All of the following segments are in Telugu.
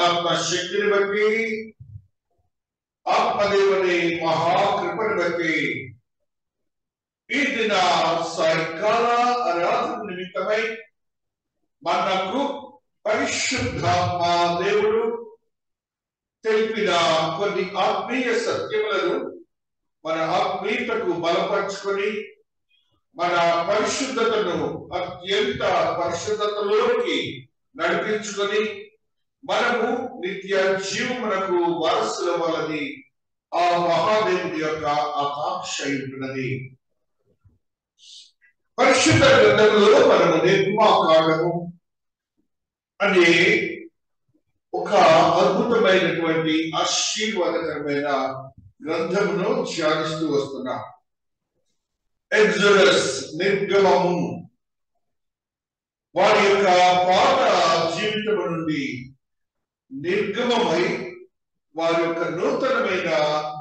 ఆత్మ శక్తిని బట్టి ఆత్మదేవుని మహాకృపను బట్టి ఈ దిన సాయంకాల ఆరాధన నిమిత్తమై మనకు పరిశుద్ధాత్మ దేవుడు తెలిపిన కొన్ని ఆత్మీయ సత్యములను మన ఆత్మీయతకు బలపరుచుకొని మన పరిశుద్ధతను అత్యంత పరిశుద్ధతలోకి నడిపించుకొని మనము నిత్య జీవమునకు వారసుల వలది ఆ మహాదేవుడి యొక్క ఆకాంక్ష ఉంటున్నది పరిశుద్ధ గ్రంథంలో మనము నిర్మాకాండము అనే ఒక అద్భుతమైనటువంటి ఆశీర్వాదకరమైన గ్రంథమును ధ్యానిస్తూ వస్తున్నాం. ఎగ్జోడస్ నిర్గమము. వారి యొక్క పాత జీవితము నుండి నిర్గమమై వారి యొక్క నూతనమైన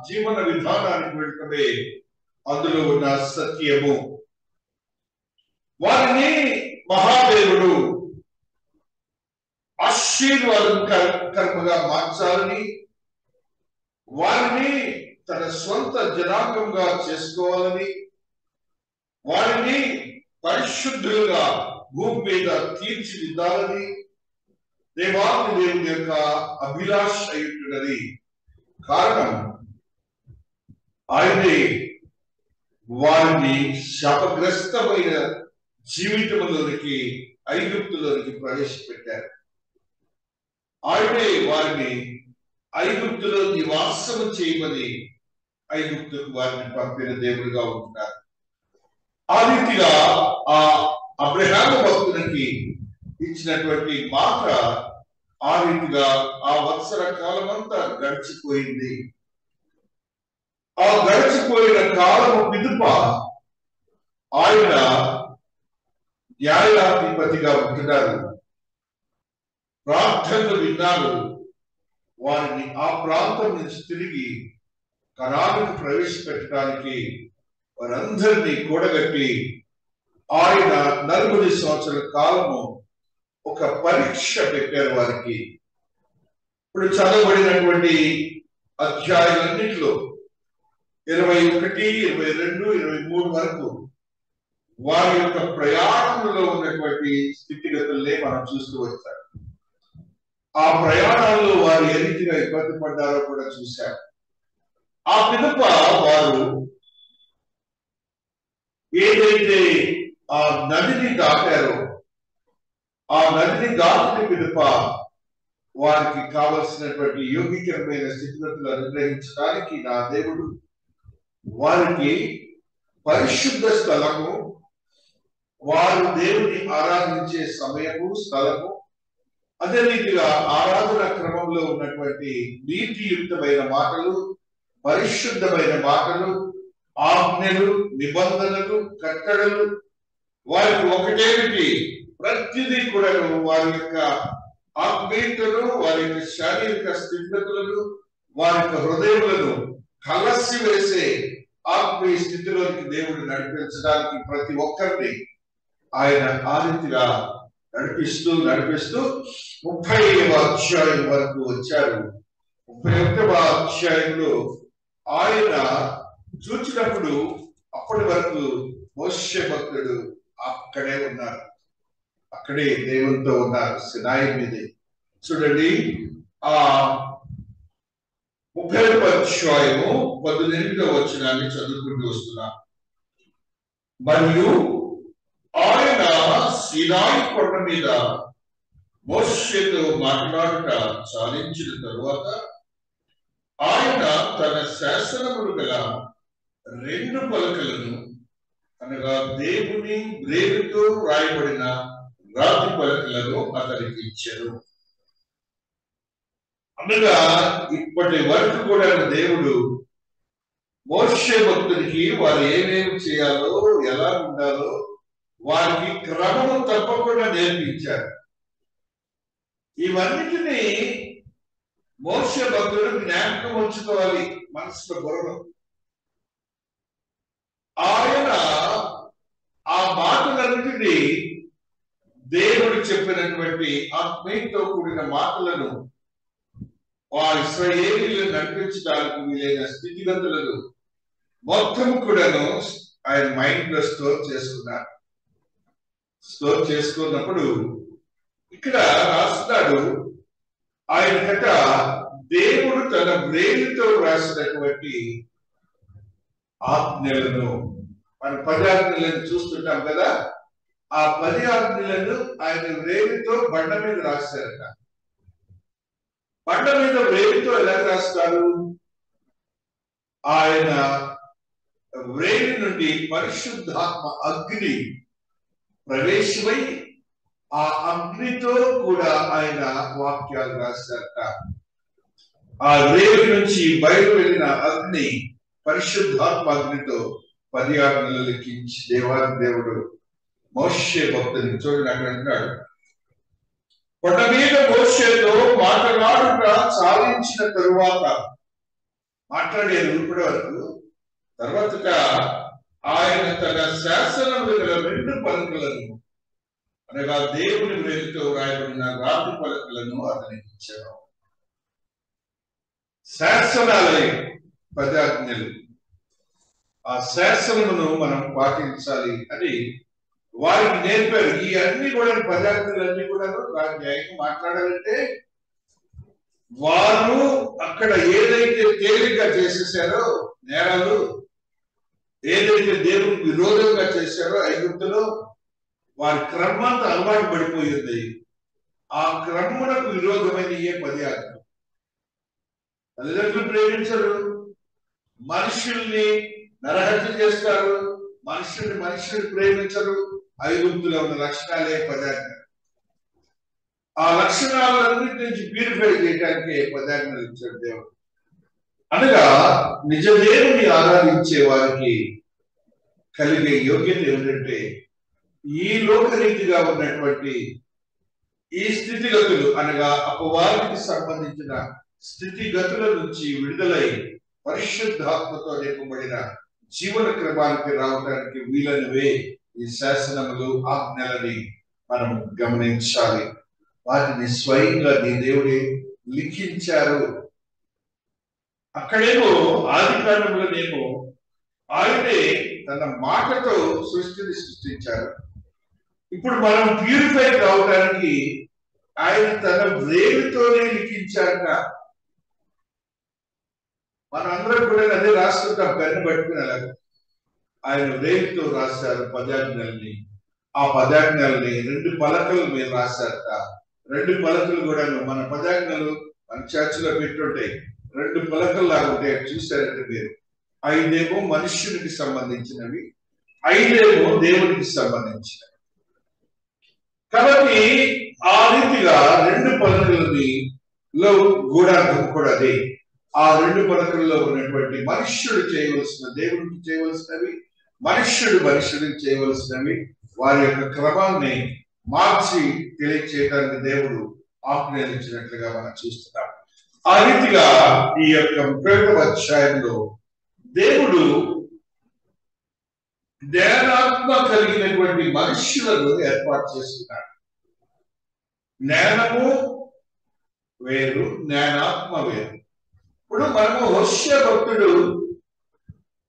జీవన విధానానికి వెళ్ళటమే అందులో ఉన్న సత్యము. వారిని మహాదేవుడు ఆశీర్వాదం కర్మగా మార్చాలని వారిని తన సొంత జనాంగంగా చేసుకోవాలని వారిని పరిశుద్ధులుగా భూమి మీద తీర్చిదిద్దాలని దేవాది దేవుని యొక్క అభిలాష అయి కారణం ఆయనే వారిని శాపగ్రస్తమైన జీవితంలోనికి ఐగుప్తులోనికి ప్రవేశపెట్టారు. ఆయనే వారిని ఐగుప్తులో నివాసము చేయమని ఐగుప్తుకు వారిని పంపిన దేవుడిగా ఉంటున్నారు. ఆ రీతిగా ఆ అబ్రహాము భక్తునికి ఇచ్చినటువంటి మాట ఆ రీతిగా ఆ వత్సర కాలం అంతా గడిచిపోయింది. ఆ గడిచిపోయిన కాలము పిదుప ఆయన న్యాయాధిపతిగా ఉంటున్నారు. ప్రార్థనలు విన్నారు వారిని ఆ ప్రాంతం నుంచి తిరిగి కణాలకు ప్రవేశపెట్టడానికి వారందరినీ కూడగట్టి ఆయన నలుగురి సంవత్సరాల కాలము ఒక పరీక్ష పెట్టారు వారికి ఇప్పుడు చదవబడినటువంటి అధ్యాయులన్నింటిలో ఇరవై ఒకటి ఇరవై రెండు ఇరవై మూడు వరకు వారి యొక్క ప్రయాణంలో ఉన్నటువంటి స్థితిగతుల్నే మనం చూస్తూ వచ్చాం. ఆ ప్రయాణాల్లో వారు ఏ రీతిగా ఇబ్బంది పడ్డారో కూడా చూశారు ఆ పిదప వారు ఏదైతే ఆ నదిని దాటారో ఆ నదిని గాలిని పిలుప వారికి కావలసినటువంటి యోగికరమైన స్థితిగతులు అనుగ్రహించడానికి నా దేవుడు వారికి పరిశుద్ధ స్థలము వారు దేవుని ఆరాధించే సమయము స్థలము అదే రీతిగా ఆరాధన క్రమంలో ఉన్నటువంటి నీతియుక్తమైన మాటలు పరిశుద్ధమైన మాటలు ఆజ్ఞలు నిబంధనలు కట్టడలు వారికి ఒకటేమిటి? ప్రతిదీ కూడా వారి యొక్క ఆత్మీయతను వారి యొక్క శారీరక స్థితిగతులను వారి యొక్క హృదయములను కలసి వేసే ఆత్మీయ స్థితిలోనికి దేవుడు నడిపించడానికి ప్రతి ఒక్కరిని ఆయన ఆ రీతిగా నడిపిస్తూ నడిపిస్తూ ముప్పై అధ్యాయం వరకు వచ్చారు. ముప్పై ఒకటవ అధ్యాయంలో ఆయన చూచినప్పుడు అప్పటి వరకు మోస్య భక్తుడు అక్కడే ఉన్నారు. అక్కడే దేవునితో ఉన్నారు సినాయి మీద. చూడండి ఆ ముప్పై అధ్యాయము పద్దెనిమిదో వచ్చినాన్ని చదువుకుంటూ వస్తున్నా. మరియు ఆయన సినాయి కొండ మీద మోషతో మాట్లాడుట చాలించిన తరువాత ఆయన తన శాసనములు గల రెండు పలకలను అనగా దేవుని బ్రేకుతో రాయబడిన రాతి పలకలను అతనికి ఇచ్చారు. అనగా ఇప్పటి వరకు కూడా దేవుడు మోక్ష భక్తునికి వారు ఏమేమి చేయాలో ఎలా ఉండాలో వారికి క్రమము తప్పకుండా నేర్పించారు. ఇవన్నిటినీ మోక్ష భక్తుడు జ్ఞాపకం ఉంచుకోవాలి మనసులో బుర్రలో ఆయన ఆ మాటలన్నిటినీ దేవుడు చెప్పినటువంటి ఆత్మీయతో కూడిన మాటలను ఆ ఇస్రాయేలీలు నడిపించడానికి వీలైన స్థితిగతులను మొత్తం కూడాను ఆయన మైండ్లో స్టోర్ చేసుకున్నారు. స్టోర్ చేసుకున్నప్పుడు ఇక్కడ రాస్తున్నాడు ఆయన కట దేవుడు తన బ్రెయిన్తో రాసినటువంటి ఆజ్ఞలను మన పదాజ్ఞలను చూస్తుంటాం కదా? ఆ పది ఆజ్ఞలను ఆయన రేవితో బండ మీద రాశారట. బండ మీద రేవితో ఎలా రాస్తారు? ఆయన రేవి నుండి పరిశుద్ధాత్మ అగ్ని ప్రవేశమై ఆ అగ్నితో కూడా ఆయన వాక్యాలు రాశారట. ఆ రేవి నుంచి బయలు వెళ్ళిన అగ్ని పరిశుద్ధాత్మ అగ్నితో పది ఆజ్ఞలు లెక్కించి దేవాది దేవుడు మోషే భక్తుని చూడండి అక్కడ అంటున్నాడు. కొండ మీద మోషేతో మాట్లాడుట సాధించిన తరువాత మాట్లాడేది ఇప్పటి వరకు తర్వాత ఆయన తన శాసనములు గల రెండు పలుకులను అనగా దేవుని వేలితో రాయబడిన రాతి పలుకులను అతనికి ఇచ్చాడు శాసనాలే పదాజ్ఞలు ఆ శాసనమును మనం పాటించాలి అని వారికి నేర్పారు. ఈ అన్ని కూడా పదార్థాలన్నీ కూడా వారి న్యాయంగా మాట్లాడాలంటే వారు అక్కడ ఏదైతే తేలిగ్గా చేసేసారో నేరాలు ఏదైతే దేవుడికి విరోధంగా చేశారో ఐగుప్తులో వారి క్రమంతా అలవాటు పడిపోయింది ఆ క్రమమునకు విరోధమైన ఏ పది ఆజ్ఞలు తల్లిదండ్రులు ప్రేమించరు. మనుషుల్ని నరహత్య చేస్తారు. మనుషుల్ని మనుషుల్ని ప్రేమించరు. ఐగుప్తులో ఉన్న లక్షణాలే పదార్థం. ఆ లక్షణాలన్నిటి నుంచి ప్యూరిఫై చేయడానికి పదాజ్ఞలు ఇచ్చాడు దేవుడు. అనగా నిజ దేవుని ఆరాధించే వారికి కలిగే యోగ్యత ఏమిటంటే ఈ లోకరీతిగా ఉన్నటువంటి ఈ స్థితిగతులు అనగా అపవాదికి సంబంధించిన స్థితిగతుల నుంచి విడుదలై పరిశుద్ధాత్మతో నింపబడిన జీవన క్రమానికి రావడానికి వీలనివే. ఈ శాసనములు ఆజ్ఞలని మనం గమనించాలి. వాటిని స్వయంగా నీ దేవుడే లిఖించారు. అక్కడేమో ఆది కాలంలోనేమో ఆయనే తన మాటతో సృష్టిని సృష్టించారు. ఇప్పుడు మనం ప్యూరిఫై కావడానికి ఆయన తన వేలుతోనే లిఖించాక మనందరం కూడా అదే రాస్తుంటాం పెన్ను పట్టుకుని అలాగే. ఆయన రేపుతో రాశారు పదాజ్ఞల్ని. ఆ పదాజ్ఞల్ని రెండు పలకల మీద రాశారట. రెండు పలకలు కూడా మన పదాజ్ఞలు మన చర్చిలో పెట్టుంటాయి రెండు పలకలు లాగా ఉంటాయి చూసారంటే మీరు. ఐదేమో మనుష్యునికి సంబంధించినవి ఐదేమో దేవునికి సంబంధించినవి. కాబట్టి ఆ రీతిగా రెండు పలకలని లో గూఢార్థం కూడా అదే. ఆ రెండు పలకల్లో ఉన్నటువంటి మనుష్యుడు చేయవలసిన దేవుడికి చేయవలసినవి మనుష్యుడు మనుష్యుడికి చేయవలసినవి వారి యొక్క క్రమాన్ని మార్చి తెలియచేయడానికి దేవుడు ఆజ్ఞానించినట్లుగా మనం చూస్తున్నాం. ఆ రీతిగా ఈ యొక్క ముప్పై అధ్యాయంలో దేవుడు జ్ఞానాత్మ కలిగినటువంటి మనుష్యులను ఏర్పాటు చేస్తున్నాడు. జ్ఞానము వేరు జ్ఞానాత్మ వేరు. ఇప్పుడు మనము హోష్య భక్తుడు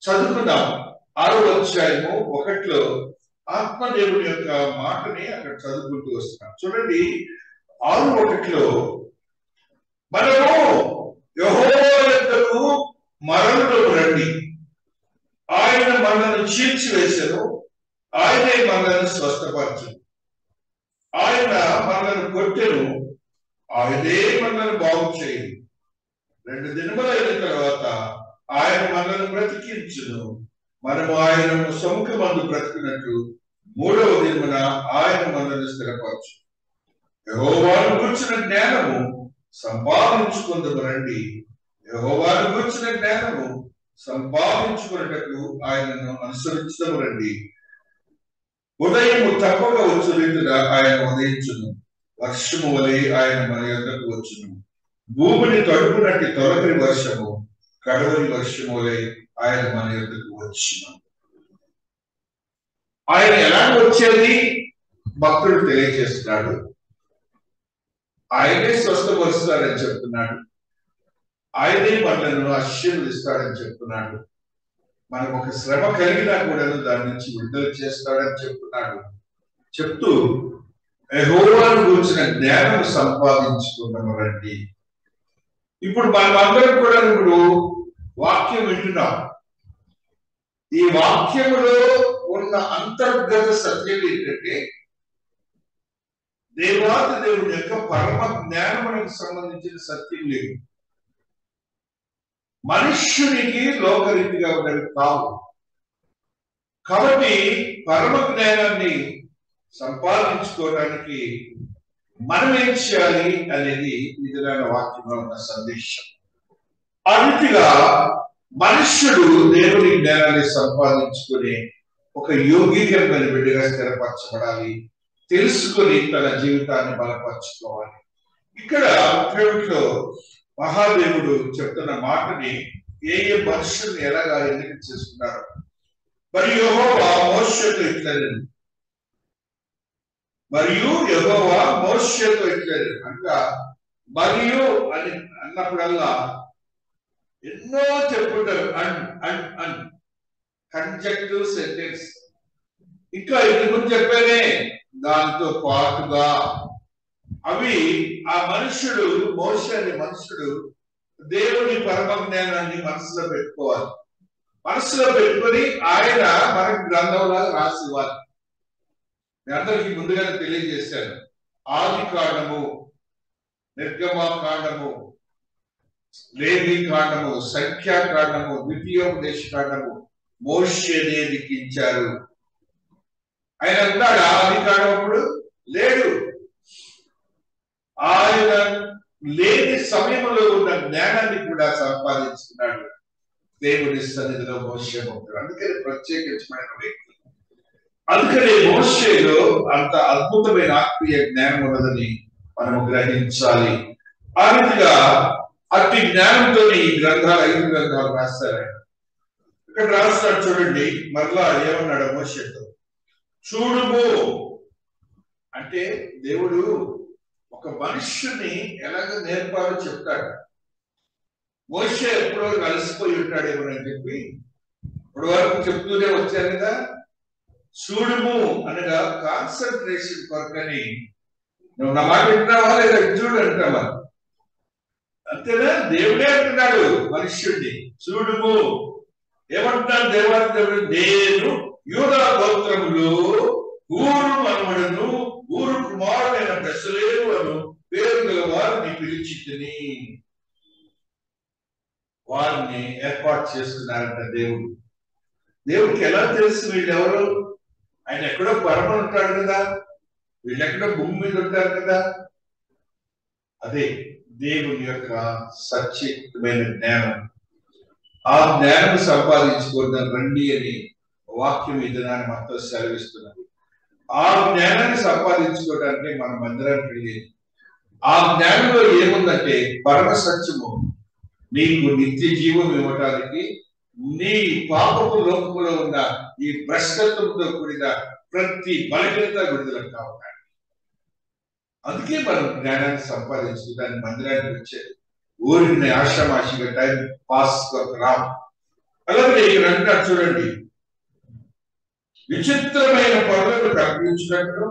చదువుకున్నాం ఆరో అధ్యాయము ఒకటిలో ఆత్మదేవుడి యొక్క మాటని అక్కడ చదువుకుంటూ వస్తున్నాం చూడండి ఆరు ఒకటిలో మనము యహోవకు మరణంలో రండి. ఆయన మనల్ని చీల్చివేసను. ఆయనే మనల్ని స్వస్థపరచు ఆయన మనల్ని కొట్టెను. ఆయనే మనల్ని బాగు చేయను. రెండు దినములైన తర్వాత ఆయన మనల్ని బ్రతికించును. మనము ఆయన సముఖమందు బ్రతికినట్టు మూడవ దినమున ఆయన మనల్ని స్థిరపరచు యహోవాను కూర్చున్న జ్ఞానము సంపాదించుకుందమునండి యహోవాను కూర్చున్న జ్ఞానము సంపాదించుకున్నటకు ఆయనను అనుసరించడం ఉదయం తప్పక వచ్చు రీతిగా ఆయన ఉదయించును. వర్షము వలె ఆయన మన యొక్కకు వచ్చును. భూమిని తడుపునట్టి తొలకరి వర్షము కడవరి వర్షము వలె ఆయన మన యొక్కకు వచ్చిన ఆయన ఎలా వచ్చేది? భక్తుడు తెలియజేస్తున్నాడు ఆయనే స్వస్థపరుస్తాడని చెప్తున్నాడు. ఆయనే మనలను ఆశీర్వదిస్తాడని చెప్తున్నాడు. మనకు ఒక శ్రమ కలిగినా కూడా దాని నుంచి విడుదల చేస్తాడని చెప్తున్నాడు. చెప్తూ యహోవాను గురించిన జ్ఞానం సంపాదించుకున్నాము రండి. ఇప్పుడు మనం అందరం కూడా ఇప్పుడు వాక్యం వింటున్నాం. ఈ వాక్యములో ఉన్న అంతర్గత సత్యం ఏంటంటే దేవాది దేవుడి యొక్క పరమ జ్ఞానమునకు సంబంధించిన సత్యం లేదు. మనుష్యునికి లోకరీతిగా ఉన్నవి కావు కాబట్టి పరమ జ్ఞానాన్ని సంపాదించుకోవడానికి మనం ఏం చేయాలి అనేది ఇదిలాన వాక్యంలో ఉన్న సందేశం. ఆ రీతిగా మనుష్యుడు దేవుని జ్ఞానాన్ని సంపాదించుకుని ఒక యోగికరమైన బిడ్డగా స్థిరపరచబడాలి. తెలుసుకొని తన జీవితాన్ని బలపరచుకోవాలి. ఇక్కడ ముఖ్యంలో మహాదేవుడు చెప్తున్న మాటని ఏ ఏ మనుషుల్ని ఎలాగా ఎన్నిక చేసుకున్నారు. మరి యహోవా మోషతో ఇట్లని. మరియు యహోవా మోషతో ఇట్లని. అనగా మరియు అని అన్నప్పుడల్లా ఎన్నో చెప్పుంటారు. అండ్ అన్ అండ్. కంజక్టివ్ సెంటెన్స్ ఇంకా ఇది ముందు చెప్పానే దాంతో పాటుగా అవి ఆ మనుషుడు మోష మనుషుడు దేవుని పరమ జ్ఞానాన్ని మనసులో పెట్టుకోవాలి. మనసులో పెట్టుకొని ఆయన మనకు గ్రంథంలాగా రాసి ఇవ్వాలి. మీ అందరికీ ముందుగానే తెలియజేశాను. ఆది కాండము నిర్గమా కాండము లేవి కాండము సంఖ్యాకాండము ద్వితీయోపదేశ కాండము మోషేనే లిఖించారు. ఆయన అంటాడు ఆది కాండప్పుడు లేడు. ఆయన లేని సమయంలో ఉన్న జ్ఞానాన్ని కూడా సంపాదించుకున్నాడు. దేవుని సన్నిధిలో మోసే ఉంటాడు. అందుకని ప్రత్యేకించమైన వ్యక్తి. అందుకని మోసేలో అంత అద్భుతమైన ఆత్మీయ జ్ఞానం ఉన్నదని మనము గ్రహించాలి. ఆ రీతిగా అతి జ్ఞానంతో ఈ గ్రంథాలు ఐదు గ్రంథాలు రాస్తారు? ఆయన. ఇక్కడ రాస్తాడు చూడండి మరలా ఏమన్నాడు మోషతో చూడుము అంటే దేవుడు ఒక మనుష్యుని ఎలాగ నేర్పాలో చెప్తాడు. మోష ఎప్పుడో కలిసిపోయి ఉంటాడేమో అని చెప్పి. ఇప్పుడు వరకు చెప్తూనే వచ్చాను కదా. చూడుము అనగా కాన్సన్ట్రేషన్ కొరకని. నువ్వు నా మాట వింటున్నావా లేదా చూడు అంటావా? అంతేనా దేవుడే అంటున్నాడు. మనుష్యుడిని. చూడుము. ఏమంటున్నాడు దేవాది దేవుడు నేను యూదా గోత్రములో ఊరు మనవడను ఊరు కుమారుడైన బెసలేరు అను పేరు గల వారిని పిలిచితిని. వారిని ఏర్పాటు చేసుకున్నారంట దేవుడు. దేవుడికి ఎలా తెలుసు వీళ్ళెవరు? ఆయన ఎక్కడో పరమ ఉంటాడు కదా. వీళ్ళెక్కడో భూమి మీద ఉంటారు కదా. అదే దేవుని యొక్క సత్యమైన జ్ఞానం. ఆ జ్ఞానం సంపాదించుకోవడం రండి అని వాక్యం విధానాన్ని మనతో సెలవిస్తున్నది. ఆ జ్ఞానాన్ని సంపాదించుకోవడానికి మన మందిరానికి వెళ్ళేది ఆ జ్ఞానంలో ఏముందంటే పరమ సత్యము నీకు నిత్య జీవం ఇవ్వటానికి నీ పాపపు లోపంలో ఉన్న ఈ భ్రష్టత్వంతో కూడిన ప్రతి బలహీనత విడుదల కావాలి అందుకే మనం జ్ఞానాన్ని సంపాదించు దాని మందిరానికి వచ్చేది ఊరిని ఆషామాషిగా టైం పాస్ రావు అలాగే ఇక్కడ అంటారు చూడండి. విచిత్రమైన పనులను కల్పించినట్లు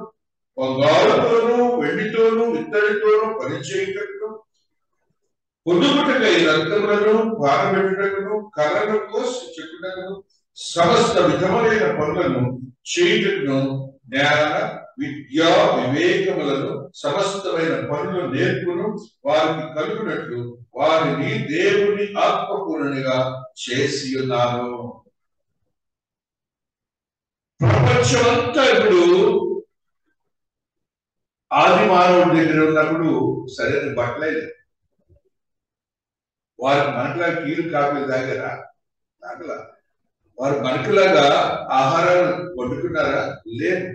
బంగారుతోనూ వెండితోనూ ఇత్తడితోనూ పనిచేయటట్లు పొదుగుటకై రక్తములను పారబెట్టుటకును కర్రను కోసి చెక్కుటకును సమస్త విధములైన పనులను చేయుటకును జ్ఞాన విద్యా వివేకములను సమస్తమైన పనులు నేర్పును వారికి కలుగునట్లు వారిని దేవుని ఆత్మపూర్ణిగా చేసి ఉన్నారు ప్రపంచమంతా ఇప్పుడు ఆది మానవుడి దగ్గర ఉన్నప్పుడు సరైన బట్టలేదు వారి వారు మనకులా కీలు కాపీలు తాగారా? తాగల. వారు మనకులాగా ఆహారాలు వండుకున్నారా? లేదు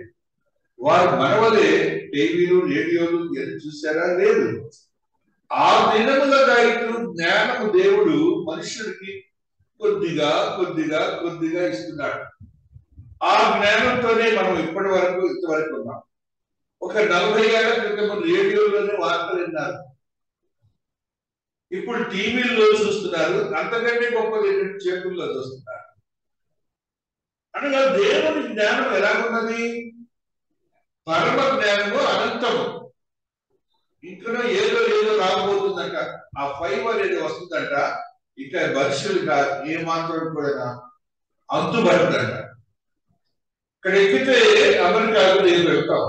వారు మనవలే టీవీలు రేడియోలు ఎంత చూసారా లేదు. ఆ దినముల రైతులు జ్ఞానము దేవుడు మనుషుడికి కొద్దిగా కొద్దిగా కొద్దిగా ఇస్తున్నాడు. ఆ జ్ఞానంతోనే మనం ఇప్పటి వరకు ఇంతవరకు ఉన్నాం. ఒక నలభై ఏళ్ళ క్రితం రేడియోలోనే వార్తలు విన్నారు. ఇప్పుడు టీవీల్లో చూస్తున్నారు. అంతకంటే గొప్పది ఏంటంటే చేతుల్లో చూస్తున్నారు. అనగా దేవుని జ్ఞానం ఎలా ఉన్నది పరమ జ్ఞానము అనంతము. ఇంకా ఏదో ఏదో రాబోతుందంట ఆ ఫైవ్ అనేది వస్తుందంట. ఇక మనుషులుగా ఏ మాత్రం కూడా అంతుబడుతుందంట ఇక్కడ ఎక్కితే అమెరికాకు నేను వెళ్తాం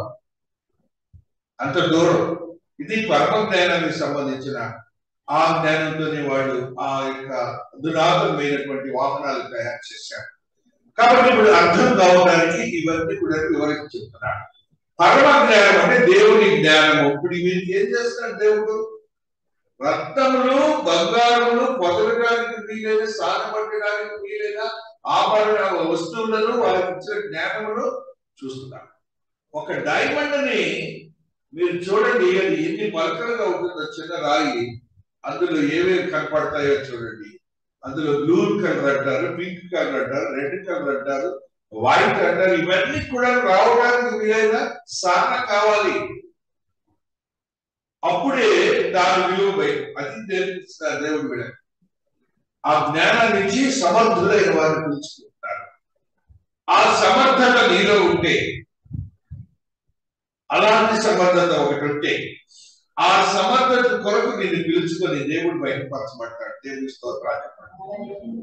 అంత దూరం. ఇది పరమ జ్ఞానానికి సంబంధించిన ఆ జ్ఞానంతోనే వాళ్ళు ఆ యొక్క అధునాతనమైనటువంటి వాహనాలు తయారు చేశారు. కాబట్టి ఇప్పుడు అర్థం కావడానికి ఇవన్నీ కూడా వివరించి చెప్తున్నాడు పరమ జ్ఞానం అంటే దేవుని జ్ఞానము. ఇప్పుడు మీరు ఏం చేస్తున్నాడు దేవుడు? రత్నములు బంగారములు పొదలడానికి వీలైన సాధపట్టడానికి వీలైన ఆభరణ వస్తువులను వాళ్ళకి ఇచ్చిన జ్ఞానములు చూస్తున్నారు. ఒక డైమండ్ని మీరు చూడండి అది ఎన్ని బలకలుగా ఉంటుందో చిన్న రాయి. అందులో ఏమేమి కనపడతాయో చూడండి. అందులో బ్లూ కలర్ అంటారు పింక్ కలర్ అంటారు రెడ్ కలర్ అంటారు వైట్ అంటారు ఇవన్నీ కూడా రావడానికి వీలైన సాధన కావాలి. అప్పుడే దాని విలువ బయట అది నేర్పిస్తున్నారు దేవుడు వీళ్ళ ఆ జ్ఞానాన్ని ఇచ్చి సమర్థులైన వారిని పిలుచుకుంటారు ఆ సమర్థత నీలో ఉంటే అలాంటి సమర్థత ఒకటి ఉంటే ఆ సమర్థత కొరకు నిన్ను పిలుచుకొని దేవుడు బయటపరచబడతాడు దేవుడి స్తోత్రాలు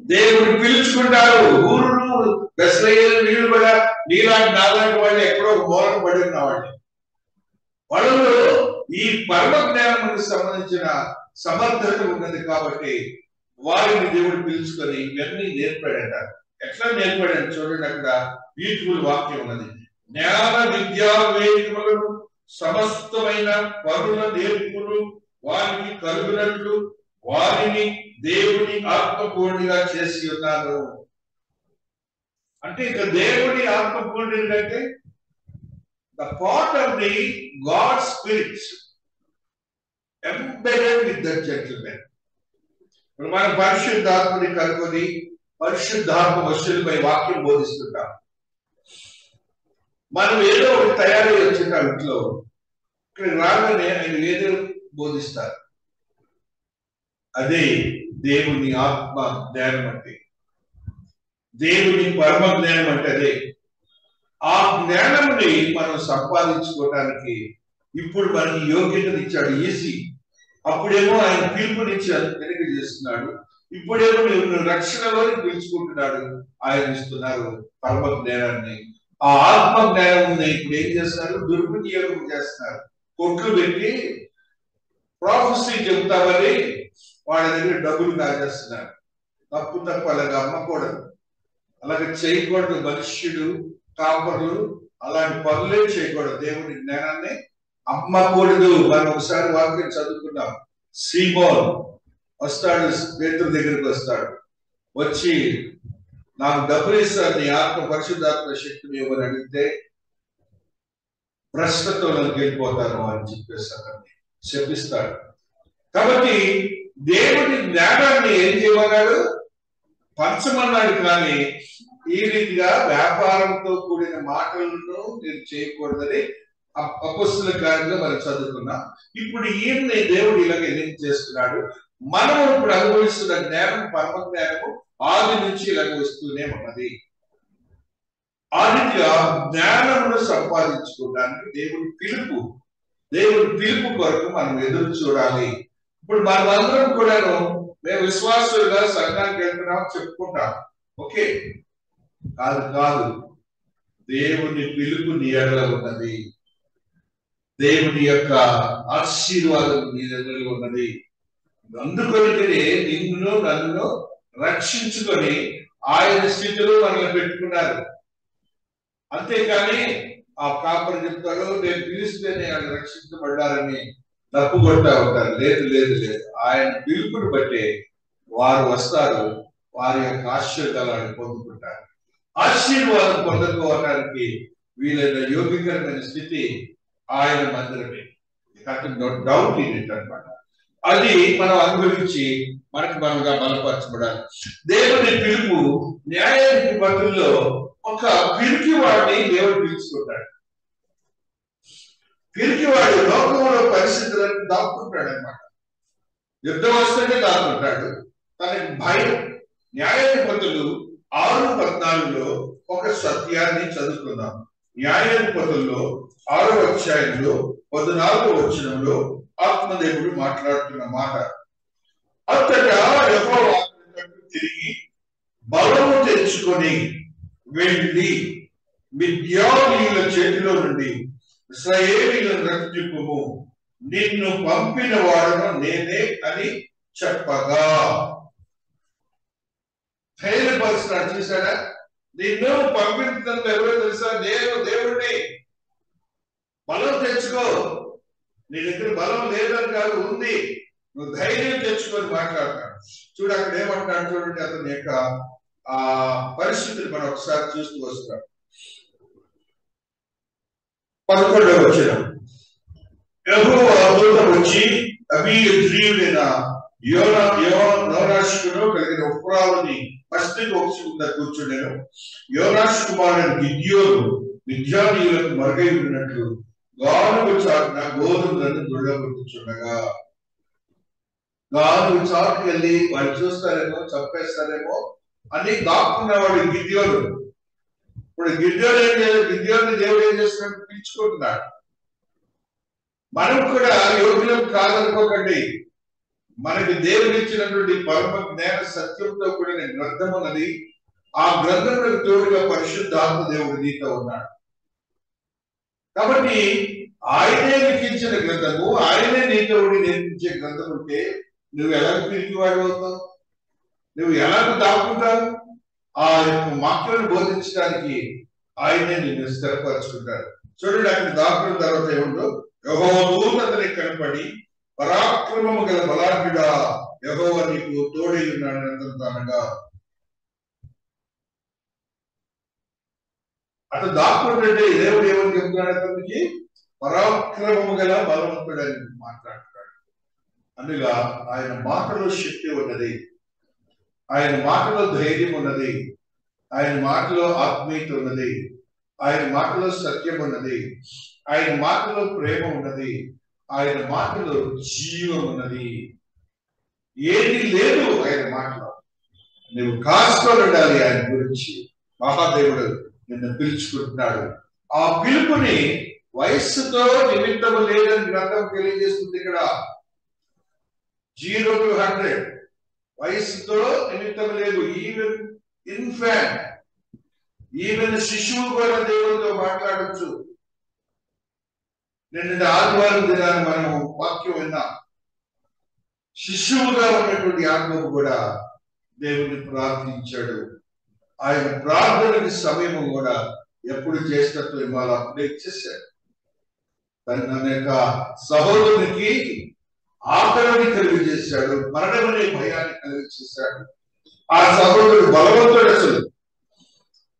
దేవుడు పిలుచుకుంటారు ఊరు బెస్లయ్యేలు వీళ్ళు కూడా నీలాంటి నాలాంటి వాళ్ళు ఎక్కడో మూలం పడి ఉన్న వాళ్ళు ఈ పరమ జ్ఞానమునికి సంబంధించిన సమర్థత ఉన్నది కాబట్టి వారిని దేవుడు పిలుచుకొని ఇవన్నీ నేర్పాడంట. ఎట్లా నేర్పాడని చూడండి అక్కడ బ్యూటిఫుల్ వాక్యం ఉన్నది. జ్ఞాన విద్యా వేదికలను సమస్తమైన పరుల నేర్పులు వారికి కలుగునట్లు వారిని దేవుని ఆత్మపూర్ణిగా చేసి ఉన్నారు అంటే ఇక దేవుని ఆత్మపూర్ణి అంటే the part of the God spirit embedded with the gentlemen ఇప్పుడు మనం పరిశుద్ధాత్మని కనుకొని పరిశుద్ధాత్మ వశులపై వాక్యం బోధిస్తుంటాం. మనం ఏదో ఒకటి తయారై వచ్చింది ఇంట్లో. ఇక్కడికి రాగానే ఆయన ఏదో బోధిస్తారు. అదే దేవుని ఆత్మ జ్ఞానం అంటే. దేవుని పరమ జ్ఞానం అంటే అదే. ఆ జ్ఞానంని మనం సంపాదించుకోవడానికి ఇప్పుడు మనకి యోగ్యతను ఇచ్చాడు ఈజీ అప్పుడేమో ఆయన పిలుపునిచ్చి వెనక చేస్తున్నాడు. ఇప్పుడేమో నువ్వు రక్షణలోని పిలుచుకుంటున్నాడు. ఆయన ఇస్తున్నారు పరమ జ్ఞానాన్ని. ఆ ఆత్మ జ్ఞానం ఉంది. ఇప్పుడు ఏం చేస్తున్నారు? దుర్వినియోగం చేస్తున్నారు. కొట్లు పెట్టి ప్రాఫెసీ చెప్తామని వాళ్ళ దగ్గర డబ్బులు కాజేస్తున్నారు. తప్పు తప్పు అలాగ అమ్మకూడదు. అలాగే చేయకూడదు మనుష్యుడు కాపర్లు అలాంటి పనులే చేయకూడదు. దేవుడి జ్ఞానాన్ని అమ్మకూడదు. మనం ఒకసారి వాక్యం చదువుకున్నాం సీమోన్ వస్తాడు పేతుల దగ్గరికి వస్తాడు. వచ్చి నాకు డబ్బులు ఇస్తాను నీ ఆత్మ పరిశుద్ధాత్మ శక్తిని ఇవ్వని అడిగితే భ్రష్టతో నాకు వెళ్ళిపోతాను అని చెప్పేసి అతన్ని శపిస్తాడు. కాబట్టి దేవుడి జ్ఞానాన్ని ఏం చేయమన్నాడు? పంచమన్నాడు కానీ ఈ రీతిగా వ్యాపారంతో కూడిన మాటలను మీరు చేయకూడదని అపస్సుల కార్యంలో మనం చదువుకున్నాం. ఇప్పుడు ఈయన్ని దేవుడు ఇలాగ ఎన్నిక చేస్తున్నాడు. మనం ఇప్పుడు అనుభవిస్తున్న జ్ఞానం పరమ జ్ఞానము ఆది నుంచి ఇలాగ వస్తూనే ఉన్నది. ఆ రీతిగా జ్ఞానమును సంపాదించుకోవడానికి దేవుడి పిలుపు దేవుడి పిలుపు కొరకు మనం ఎదురు చూడాలి. ఇప్పుడు మనం అందరం కూడాను మేము విశ్వాసులుగా సంఘానికి వెళ్తున్నాం చెప్పుకుంటాం. ఓకే? కాదు కాదు. దేవుని పిలుపు నీ ఉన్నది. దేవుని యొక్క ఆశీర్వాదం నీ దగ్గర ఉన్నది. అందుకొనికనే నిన్ను నన్ను రక్షించుకొని ఆయన స్థితిలో మనల్ని పెట్టుకున్నారు. అంతేకాని ఆ కాపర్ చెప్తాడు నేను పిలిస్తేనే ఆయన రక్షించబడ్డారని తప్పు కొట్టా ఉంటారు. లేదు లేదు లేదు. ఆయన పిలుపుని బట్టే వారు వస్తారు వారి యొక్క ఆశీర్వాదాలను పొందుకుంటారు. ఆశీర్వాదం పొందుకోవటానికి వీలైన యోగ్యకరమైన స్థితి ఆయన మందిరమే. డౌట్ ఇట్ అనమాట అది మనం అనుభవించి మనకు మనగా బలపరచబడాలి. దేవుని పిలుపు న్యాయానికి బదుల్లో ఒక పిరికి వాడిని దేవుడు పిలుచుకుంటాడు. పిరికివాడు లోకంలో పరిస్థితులను దాక్కుంటాడు అనమాట యుద్ధం వస్తుంటే దాక్కుంటాడు. తనకి భయం. న్యాయాధిపతులు ఆరు పద్నాలుగులో ఒక సత్యాన్ని చదువుకున్నాం న్యాయాధిపతుల్లో ఆరో అధ్యాయంలో పద్నాలుగో వచ్చినంలో ఆత్మదేవుడు మాట్లాడుతున్న మాట. అంతటా యెహోవా తిరిగి బలము తెచ్చుకొని వెళ్ళి మిద్యానీయుల చేతిలో నుండి ఇస్రాయేలీలను రక్షింపుము నిన్ను పంపిన వాడను నేనే అని చెప్పగా. ధైర్యపరుస్తున్నాడు చూసాడా నిన్ను పంపించడంలో ఎవరో తెలుసా? నేను దేవుడిని బలం తెచ్చుకో. నీ దగ్గర బలం లేదని కాదు ఉంది. నువ్వు ధైర్యం తెచ్చుకొని మాట్లాడతాడు చూడు అక్కడ ఏమంటాడు చూడండి అతని యొక్క ఆ పరిస్థితిని మనం ఒకసారి చూస్తూ వస్తాం పదకొండవ వచ్చిన యెహోవా దూత వచ్చి అభియుడైన యోన యోనాశుకును కలిగిన ఉపరాలని మస్తికి ఒక ముంద కూర్చుండెను. యోనాశ్ కుమారుడు గిద్యోను విద్యానీయులకు మరుగై ఉన్నట్లు గానుగు చాటున గోధుమలను దుళ్ళగొట్టుచుండగా గానుగు చాటుకు వెళ్ళి వాడు చూస్తారేమో చంపేస్తారేమో అని దాక్కున్నవాడు గిద్యోడు ఇప్పుడు గిద్యోడు ఏం చేయాలి గిద్యోడిని దేవుడు ఏం చేస్తున్నాడు? పిలుచుకుంటున్నాడు. మనం కూడా యోగ్యం కాదనుకోకండి. మనకి దేవుడు ఇచ్చినటువంటి పరమ జ్ఞాన సత్యంతో కూడిన గ్రంథం అన్నది ఆ గ్రంథంలో తోడుగా పరిశుద్ధాత్మ దేవుడు నీతో ఉన్నాడు. కాబట్టి ఆయనే లిఖించిన గ్రంథము ఆయనే నీతో నేర్పించే గ్రంథం ఉంటే నువ్వు ఎలాంటి పిరికి వాడు అవుతావు? నువ్వు ఎలాంటి దాక్కుంటావు ఆ యొక్క మాటలను బోధించడానికి ఆయనే నిన్ను స్థిరపరచుకుంటాడు. చూడండి అక్కడ దాక్కున్న తర్వాత ఏముందో? యహోదూత అతనికి కనపడి పరాక్రమము గల బలాఢ్యుడా యహోవ నీకు తోడై ఉన్నాడు అనగా అతను దాక్కుంటుంటే దేవుడు ఏమని చెప్తున్నాడు అతనికి? పరాక్రమము గల బలవంతుడని మాట్లాడు. అందుగా ఆయన మాటలో శక్తి ఉన్నది. ఆయన మాటలో ధైర్యం ఉన్నది. ఆయన మాటలో ఆత్మీయత ఉన్నది. ఆయన మాటలో సత్యం ఉన్నది. ఆయన మాటలో ప్రేమ ఉన్నది. ఆయన మాటలో జీవం ఉన్నది. ఏది లేదు ఆయన మాటలో. నువ్వు కాసుకొని ఉండాలి ఆయన గురించి. మహాదేవుడు నిన్ను పిలుచుకుంటున్నాడు. ఆ పిలుపుని వయస్సుతో నిమిత్తము లేదని గ్రంథం తెలియజేస్తుంది ఇక్కడ. Zero to hundred. వయస్సుతో నిమిత్తం లేదు. ఈవెన్ ఇన్ఫాంట్ ఈవెన్ శిశువు కూడా దేవుడితో మాట్లాడచ్చు. నిన్న ఆదివారం దినాన్ని మనం వాక్యం విన్నాం. శిశువుగా ఉన్నటువంటి ఆత్మకు కూడా దేవుని ప్రార్థించాడు. ఆయన ప్రార్థనకి సమయం కూడా ఎప్పుడు చేసినట్టు ఇవాళ అప్పుడే ఇచ్చేసాడు తన తన యొక్క సహోదరునికి ఆకలిని కలిగి చేశాడు మరణమనే భయాన్ని కలిగి చేశాడు ఆ సహోదరుడు బలవంతుడు అసలు.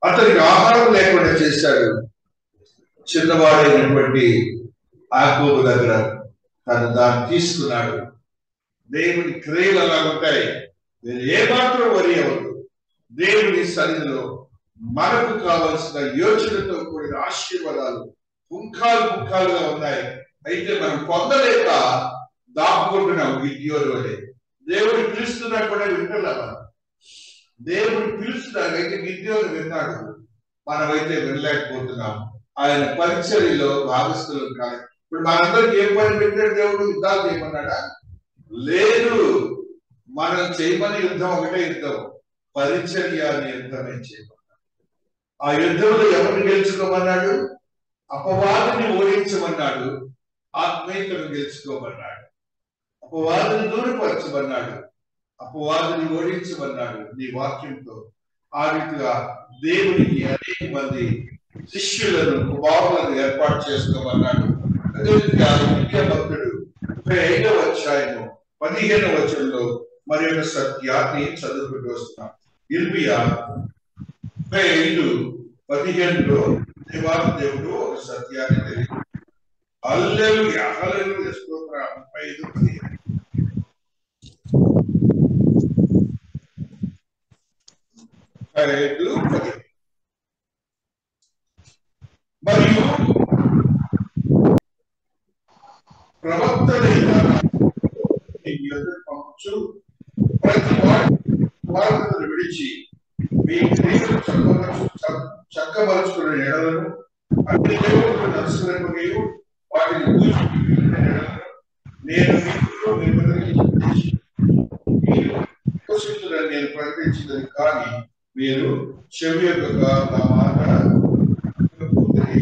అతనికి ఆహారం లేకుండా చేశాడు. చిన్నవాడైనటువంటి ఆకోబు దగ్గర తను దాన్ని తీసుకున్నాడు. దేవుని క్రియలు అలా ఉంటాయి. నేను ఏమాత్రం వరి అవ్వదు దేవుని సన్నిధిలో మనకు కావలసిన యోచనతో కూడిన ఆశీర్వాదాలు పుంఖాలు పుంఖాలుగా ఉన్నాయి. అయితే మనం పొందలేక దాపుకుంటున్నాం గిద్యోలు దేవుడు పిలుస్తున్నా కూడా వింటలేదా దేవుడు పిలుస్తున్నాడు అయితే విన్నాడు. మనమైతే వినలేకపోతున్నాం. ఆయన పరిచర్యలో భాగస్థులు కాదు ఇప్పుడు మనందరికి ఏం పని పెట్టాడు దేవుడు? యుద్ధాలు చేయమన్నాడా? లేదు. మనం చేయమని యుద్ధం ఒకటే యుద్ధం. పరిచర్య అనే యుద్ధమే చేయమన్నాడు? ఆ యుద్ధంలో ఎవరిని గెలుచుకోమన్నాడు? అపవాదిని ఓడించమన్నాడు. ఆత్మీయతను గెలుచుకోమన్నాడు. అపవాదిని దూరపరచమన్నాడు అపవాదుని ఓడించమన్నాడు నీ వాక్యంతో. ఆ రీతిగా దేవునికి అనేక మంది శిష్యులను కుమారులను ఏర్పాటు చేసుకోమన్నాడు. అదేవిధంగా ముఖ్య భక్తుడు ముప్పై ఐదవ అధ్యాయము పదిహేను వచనంలో మరి ఒక సత్యాన్ని చదువుకుంటూ వస్తున్నాం. ఇర్మియా ముప్పై ఐదు పదిహేనులో దేవాది దేవుడు ఒక సత్యాన్ని తెలియదు అల్లెలు అహలెలు స్తోత్ర. ముప్పై ఐదు పదిహేను ముప్పై మరియు ప్రవక్తలైన పంపించు ప్రతి వాడు వార్తను విడిచి మీ క్రియలు చక్కబరచు చక్కబరుచుకున్న ఎడలను అన్ని దేవుడు నడుచుకునేమయు వాటిని నేను మీకు నిబంధనలు మీరు పోషించుదని నేను ప్రకటించిందని కానీ మీరు చెవి యొక్క నా మాట వినకపోతిరి.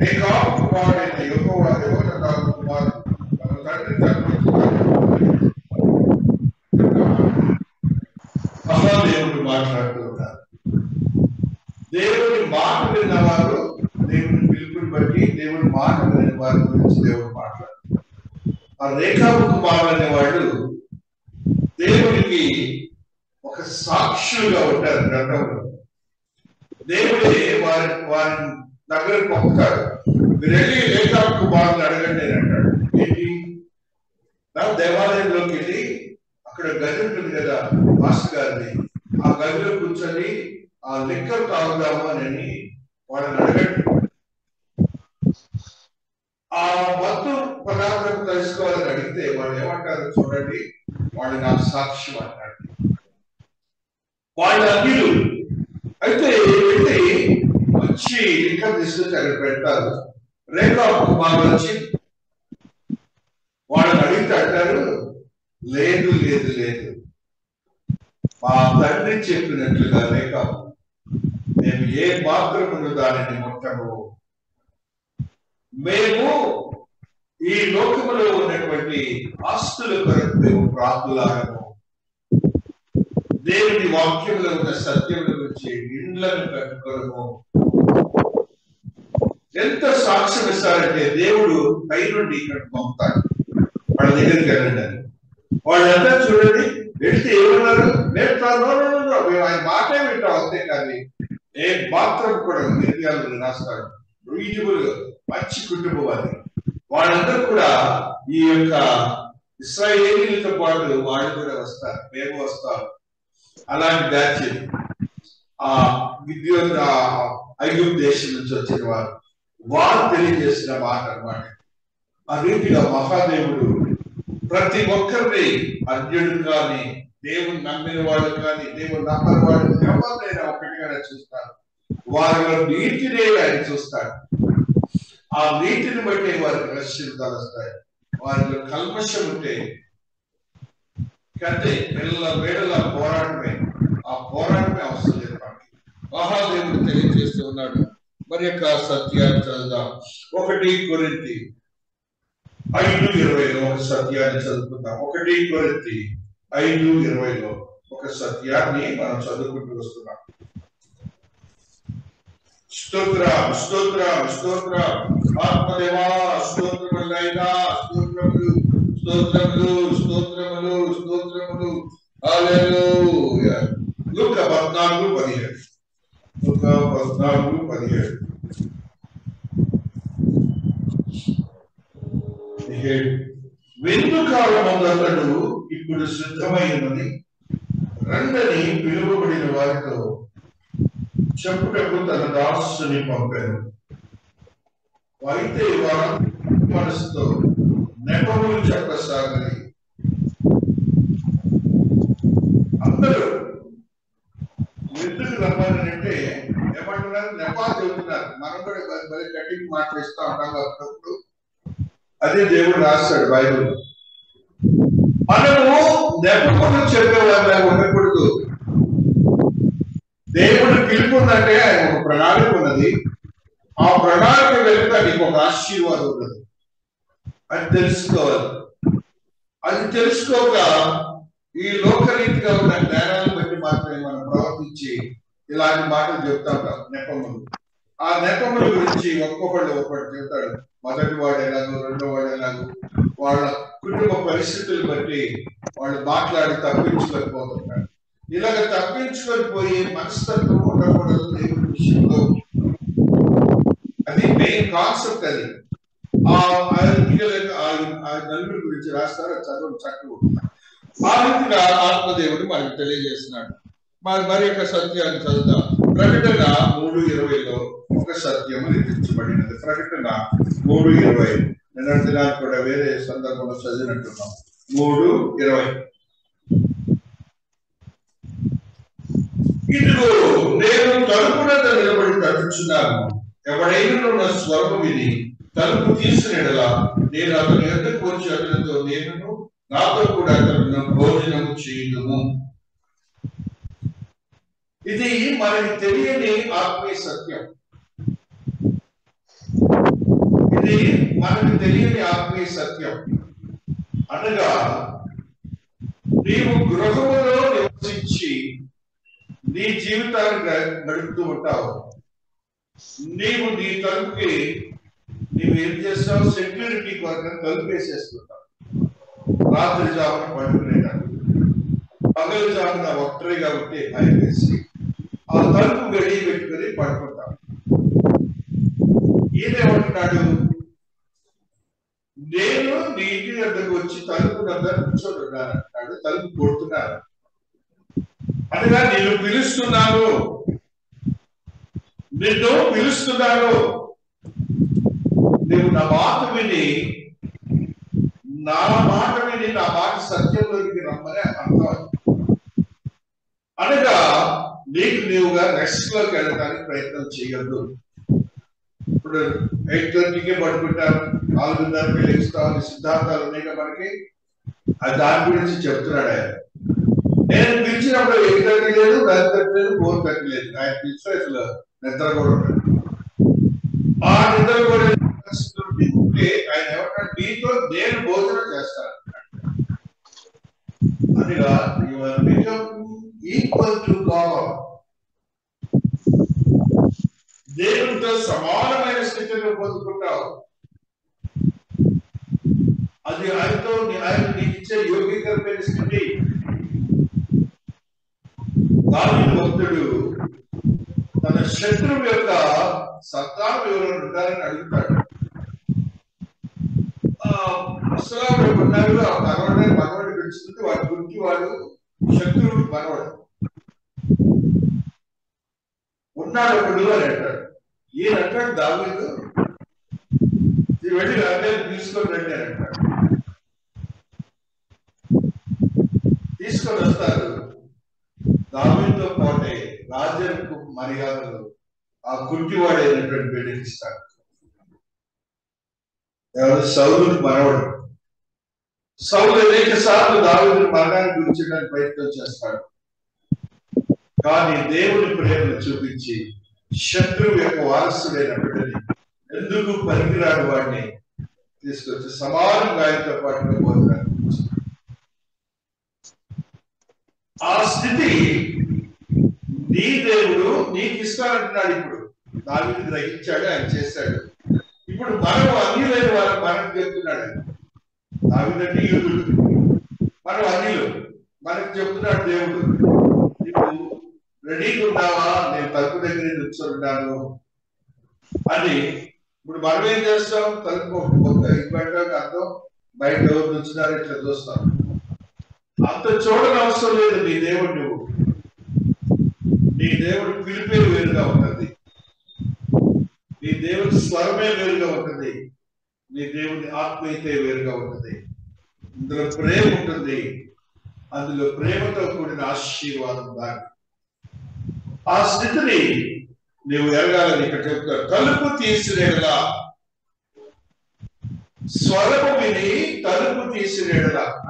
రేఖాబు కుమారుడైన యెహోవా యెహోషాపాతు తన తండ్రి చనిపోయిన మహాదేవుడు మాట్లాడుతున్నారు దేవుని మాట విన్నవారు దేవుని పిలుపుని బట్టి దేవుని మాట విని వారి గురించి దేవుడు మాట్లాడుతున్నారు ఆ రేఖాబు అనే అనేవాడు దేవునికి ఒక సాక్షులుగా ఉంటారు గ్రంథంలో. దేవుడే వారి వారి దగ్గర పంపుతాడు. మీరు వెళ్ళి రేఖాబు కుమారుని అడగండి అని అంటాడు. ఏంటి? నా దేవాలయంలోకి వెళ్ళి అక్కడ గది ఉంటుంది కదా మాస్టర్ గారిని ఆ గదిలో కూర్చొని ఆ లెక్కలు తాగుదాము అని వాళ్ళని అడగండి. ఆ మత్తు పదార్థం తెలుసుకోవాలని అడిగితే వాళ్ళు ఏమంటారు చూడండి వాళ్ళు నా సాక్ష్యం అంటారు. వాళ్ళ అన్యులు. అయితే వెళ్ళి వచ్చి ఇంకా తీసుకొచ్చి అక్కడ పెడతారు. రేఖా కుమార్ వచ్చి వాళ్ళని అడిగితే అంటారు లేదు లేదు లేదు. మా తండ్రి చెప్పినట్లుగా లేక మేము ఏ మాత్రమును దానిని ముట్టము మేము ఈ లోకములో ఉన్నటువంటి ఆస్తుల కొరకు మేము ప్రార్థులాగము దేవుని వాక్యంలో ఉన్న సత్యముల గురించి ఇండ్లను కట్టుకోవడము ఎంత సాక్ష్యం ఇస్తారంటే దేవుడు పై నుండి ఇక్కడ పంపుతాడు. వాళ్ళ దగ్గరికి వెళ్ళండి. వాళ్ళంతా చూడండి వెళ్తే ఏమన్నారు? మేము మేము ఆయన మాటే వింటాం అంతే కానీ ఏ మాత్రం కూడా నిర్ణయాలు రాస్తాడు రీజబుల్ మంచి కుటుంబం అది. వాళ్ళందరూ కూడా ఈ యొక్క ఇస్రాయేలీలతో పాటు వాళ్ళు కూడా వస్తారు. మేము వస్తారు అలాంటి బ్యాచ్ ఆ విద్యోన్ ఐగుప్తు దేశం నుంచి వచ్చిన వారు వారు తెలియజేసిన మాట అనమాట ఆ రీతిగా మహాదేవుడు ప్రతి ఒక్కరిని అర్జునుడు కానీ దేవుని నమ్మిన వాళ్ళు కానీ దేవుడు నమ్మని వాళ్ళు ఎవరినైనా ఒకటిగానే చూస్తారు. వారిలో నీతినే ఆయన చూస్తాడు. ఆ నీతిని బట్టి వారికి ఆశీర్వాదాలు వస్తాయి. వారిలో కల్మషం ఉంటే కంటే పిల్లల వేడల పోరాటమే ఆ పోరాటమే అవసరం లేదు మనకి మహాదేవుడు తెలియజేస్తూ ఉన్నాడు. మరి యొక్క సత్యాన్ని చదువుదాం. ఒకటి కొరింతి ఐదు ఇరవైలో ఒక సత్యాన్ని చదువుకుందాం. ఒకటి కొరింతి ఐదు ఇరవైలో ఒక సత్యాన్ని మనం చదువుకుంటూ వస్తున్నాం. స్తోత్రం స్తోత్రం స్తోత్రం. ఆత్మదేవా స్తోత్రములైనా స్తోత్రములు స్తోత్రములు స్తోత్రములు స్తోత్రములు. హల్లెలూయా. లూకా పద్నాలుగు పదిహేడు. లూకా పద్నాలుగు పదిహేడు. విందు వెందు కాలమందతడు ఇప్పుడు సిద్ధమైనది. రెండని పిలువబడిన వారితో చెప్పుటకు తన దాసుని పంపాను. అయితే వారు మనసుతో నెపములు చెప్పసాగని అందరూ ఎందుకు రమ్మని అంటే ఏమంటున్నారు? నెపాలు చెబుతున్నారు. మనం కూడా మరి- మరి కటింగ్ మాట్లాడిస్తూ ఉంటాం అప్పుడప్పుడు అదే దేవుడు రాస్తాడు బైబుల్. మనము నెపములు చెప్పేవాళ్ళ ఉండకూడదు దేవుడు పిలుపుందంటే ఆయన ఒక ప్రణాళిక ఉన్నది. ఆ ప్రణాళిక వెనుక నీకు ఒక ఆశీర్వాదం ఉన్నది. అది తెలుసుకోవాలి. అది తెలుసుకోక ఈ లోకరీతిగా ఉన్న జ్ఞానాన్ని బట్టి మాత్రమే మనం ప్రవర్తించి ఇలాంటి మాటలు చెప్తా ఉంటాం నెపములు. ఆ నెపముల గురించి ఒక్కొక్కళ్ళు ఒక్కటి చెప్తాడు మొదటి వాడు ఎలాగో రెండో వాడు ఎలాగో వాళ్ళ కుటుంబ పరిస్థితులు బట్టి వాళ్ళు మాట్లాడి తప్పించుకోకపోతుంటారు ఇలాగ తప్పించుకొని పోయి మనస్తత్వం ఉండకూడదు దేవుడి విషయంలో. అది మెయిన్ కాన్సెప్ట్ అది. ఆ నలుగురి గురించి రాస్తారు? చదువు చక్కగా ఆ రీతిగా ఆత్మదేవుడు మనకు తెలియజేస్తున్నాడు. మరి మరి యొక్క సత్యాన్ని చదువుతాం ప్రకటన మూడు ఇరవైలో ఒక సత్యము లిఖించబడినది ప్రకటన మూడు ఇరవై. నిన్న దినాలు కూడా వేరే సందర్భంలో చదివినట్టున్నాం. మూడు ఇరవై. ఇదిగో నేను తలుపున నిలబడి తలుచున్నాను ఎవడైనా నా స్వరము విని తలుపు తీసినలా నేను అతని ఎందుకు వచ్చి అతనితో నేను నాతో కూడా అతను భోజనము చేయుదుము. ఇది మనకి తెలియని ఆత్మీయ సత్యం. ఇది మనకు తెలియని ఆత్మీయ సత్యం. అనగా నీవు గృహములో నివసించి నీ జీవితాన్ని నడుపుతూ గడుపుతూ ఉంటావు. నీవు నీ తలుపుకి నీవు ఏం చేస్తావు? సెక్యూరిటీ కొరకు తలుపు వేసేస్తుంటావు. రాత్రి జామున పడుకునేటప్పుడు. పగలు జామున ఒక్కరే కాబట్టి భయం వేసి ఆ తలుపు గడియ పెట్టుకుని పడుకుంటాం ఈయనేమంటున్నాడు నేను నీ ఇంటి వచ్చి తలుపు దగ్గర కూర్చొని ఉన్నానంటాడు తలుపు కొడుతున్నాను. అనగా నేను పిలుస్తున్నాను నిన్ను పిలుస్తున్నాను నువ్వు నా మాట విని నా మాట విని నా మాట సత్యంలోకి రమ్మని అర్థం. అనగా నీకు నీవుగా రెస్ట్లోకి వెళ్ళడానికి ప్రయత్నం చేయగలదు ఇప్పుడు ఎయిట్ థర్టీకే పడుకుంటారు. నాలుగున్నరకి లేస్తామని సిద్ధాంతాలు ఉన్నాయి కదా మనకి అది దాని గురించి చెప్తున్నాడు ఆయన. నేను పిలిచినప్పుడు ఎయిట్ థర్టీ లేదు నైన్ థర్టీ లేదు ఫోర్ థర్టీ లేదు. ఆయన పిలిచిన అసలు నిద్ర కూడా ఆ నిద్ర కూడా ఉంటే ఆయన ఏమంటాడు నీతో నేను భోజనం చేస్తాను. అదిగా ఈక్వల్ టు గాడ్. దేవునితో సమానమైన స్థితిలో పొందుకుంటావు అది ఆయనతో ఆయన నీకు ఇచ్చే యోగ్యకరమైన స్థితి దాని భక్తుడు తన శత్రువు యొక్క సత్తాను ఎవరైనా ఉంటారని అడుగుతాడు. ఆ, అసలు ఉన్నారు ఆ పర్వడే మనవడు పెంచుతుంది వాడి గురించి వాడు శత్రువుడు పర్వడు ఉన్నాడు ఒకడు అని అంటాడు ఈయన అంటాడు దావీదు "ఇది వెళ్ళి రాజ్యాన్ని తీసుకొని రండి అని అంటాడు. తీసుకొని వస్తారు. దావీదుతో పాటే రాజ్యానికి మర్యాదలు ఆ కుంటివాడైనటువంటి బిడ్డకి ఇస్తాడు. ఎవరు? సౌలుని మనవడు సౌలు అనేక సార్లు దావీదుని మరణాన్ని గురించడానికి ప్రయత్నం చేస్తాడు. కానీ దేవుని ప్రేమను చూపించి శత్రువు యొక్క వారసుడైన బిడ్డని ఎందుకు పనికిరాని వాడిని తీసుకొచ్చి సమానంగా ఆయనతో పాటుగా భోజనానికి ఆ స్థితి నీ దేవుడు నీకు ఇస్తానంటున్నాడు ఇప్పుడు. దావిని గ్రహించాడు ఆయన చేశాడు. ఇప్పుడు మనం అన్యులైన వారు మనకు చెప్తున్నాడు ఆయన. దావీదంటే యూదుడు. మనం అన్నిలు మనకు చెప్తున్నాడు దేవుడు. నువ్వు రెడీగా ఉన్నావా? నేను తలుపు దగ్గర నిల్చొని అని ఇప్పుడు మనం ఏం చేస్తాం? తలుపు ఒక ఇబ్బంది అర్థం బయట ఎవరు నుంచున్నారు ఇట్లా చూస్తాం అంత చూడని అవసరం లేదు నీ దేవుడు. నువ్వు నీ దేవుడు పిలిపే వేరుగా ఉంటుంది నీ దేవుడి స్వరమే వేరుగా ఉంటుంది నీ దేవుడి ఆత్మీయతే వేరుగా ఉంటుంది ఇందులో ప్రేమ ఉంటుంది. అందులో ప్రేమతో కూడిన ఆశీర్వాదం దాని ఆ స్థితిని నువ్వు ఎరగాలని ఇక్కడ చెప్తారు తలుపు తీసిరేలా స్వరము విని తలుపు తీసిన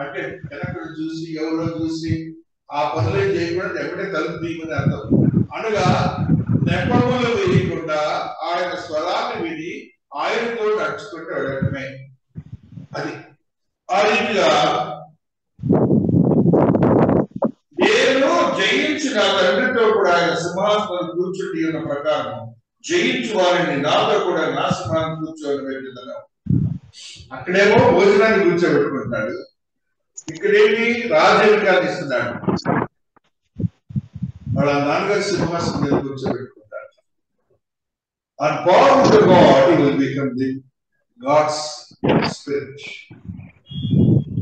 అంటే వెనకడు చూసి ఎవరో చూసి ఆ పనులు చేయకుండా ఎప్పుడే తలుపు తీయమని అర్థం. అనగా నెపములు వేయకుండా ఆయన స్వరాన్ని విని ఆయనతో నడుచుకుంటూ వెళ్ళడమే. అది. ఆ రీతిగా నేను జయించిన తండ్రితో కూడా ఆయన సింహాసనం కూర్చుండి ఉన్న ప్రకారం జయించు వారిని నాతో కూడా నా సింహాన్ని కూర్చోని పెట్టిందను అక్కడేమో భోజనాన్ని కూర్చోబెట్టుకుంటున్నాడు. ఇక్కడేమి రాజరికాన్ని ఇస్తున్నాడు. వాళ్ళ నాన్నగారి సింహాసనం మీద కూర్చోబెట్టుకుంటాడు and power to the god will become the god's spirit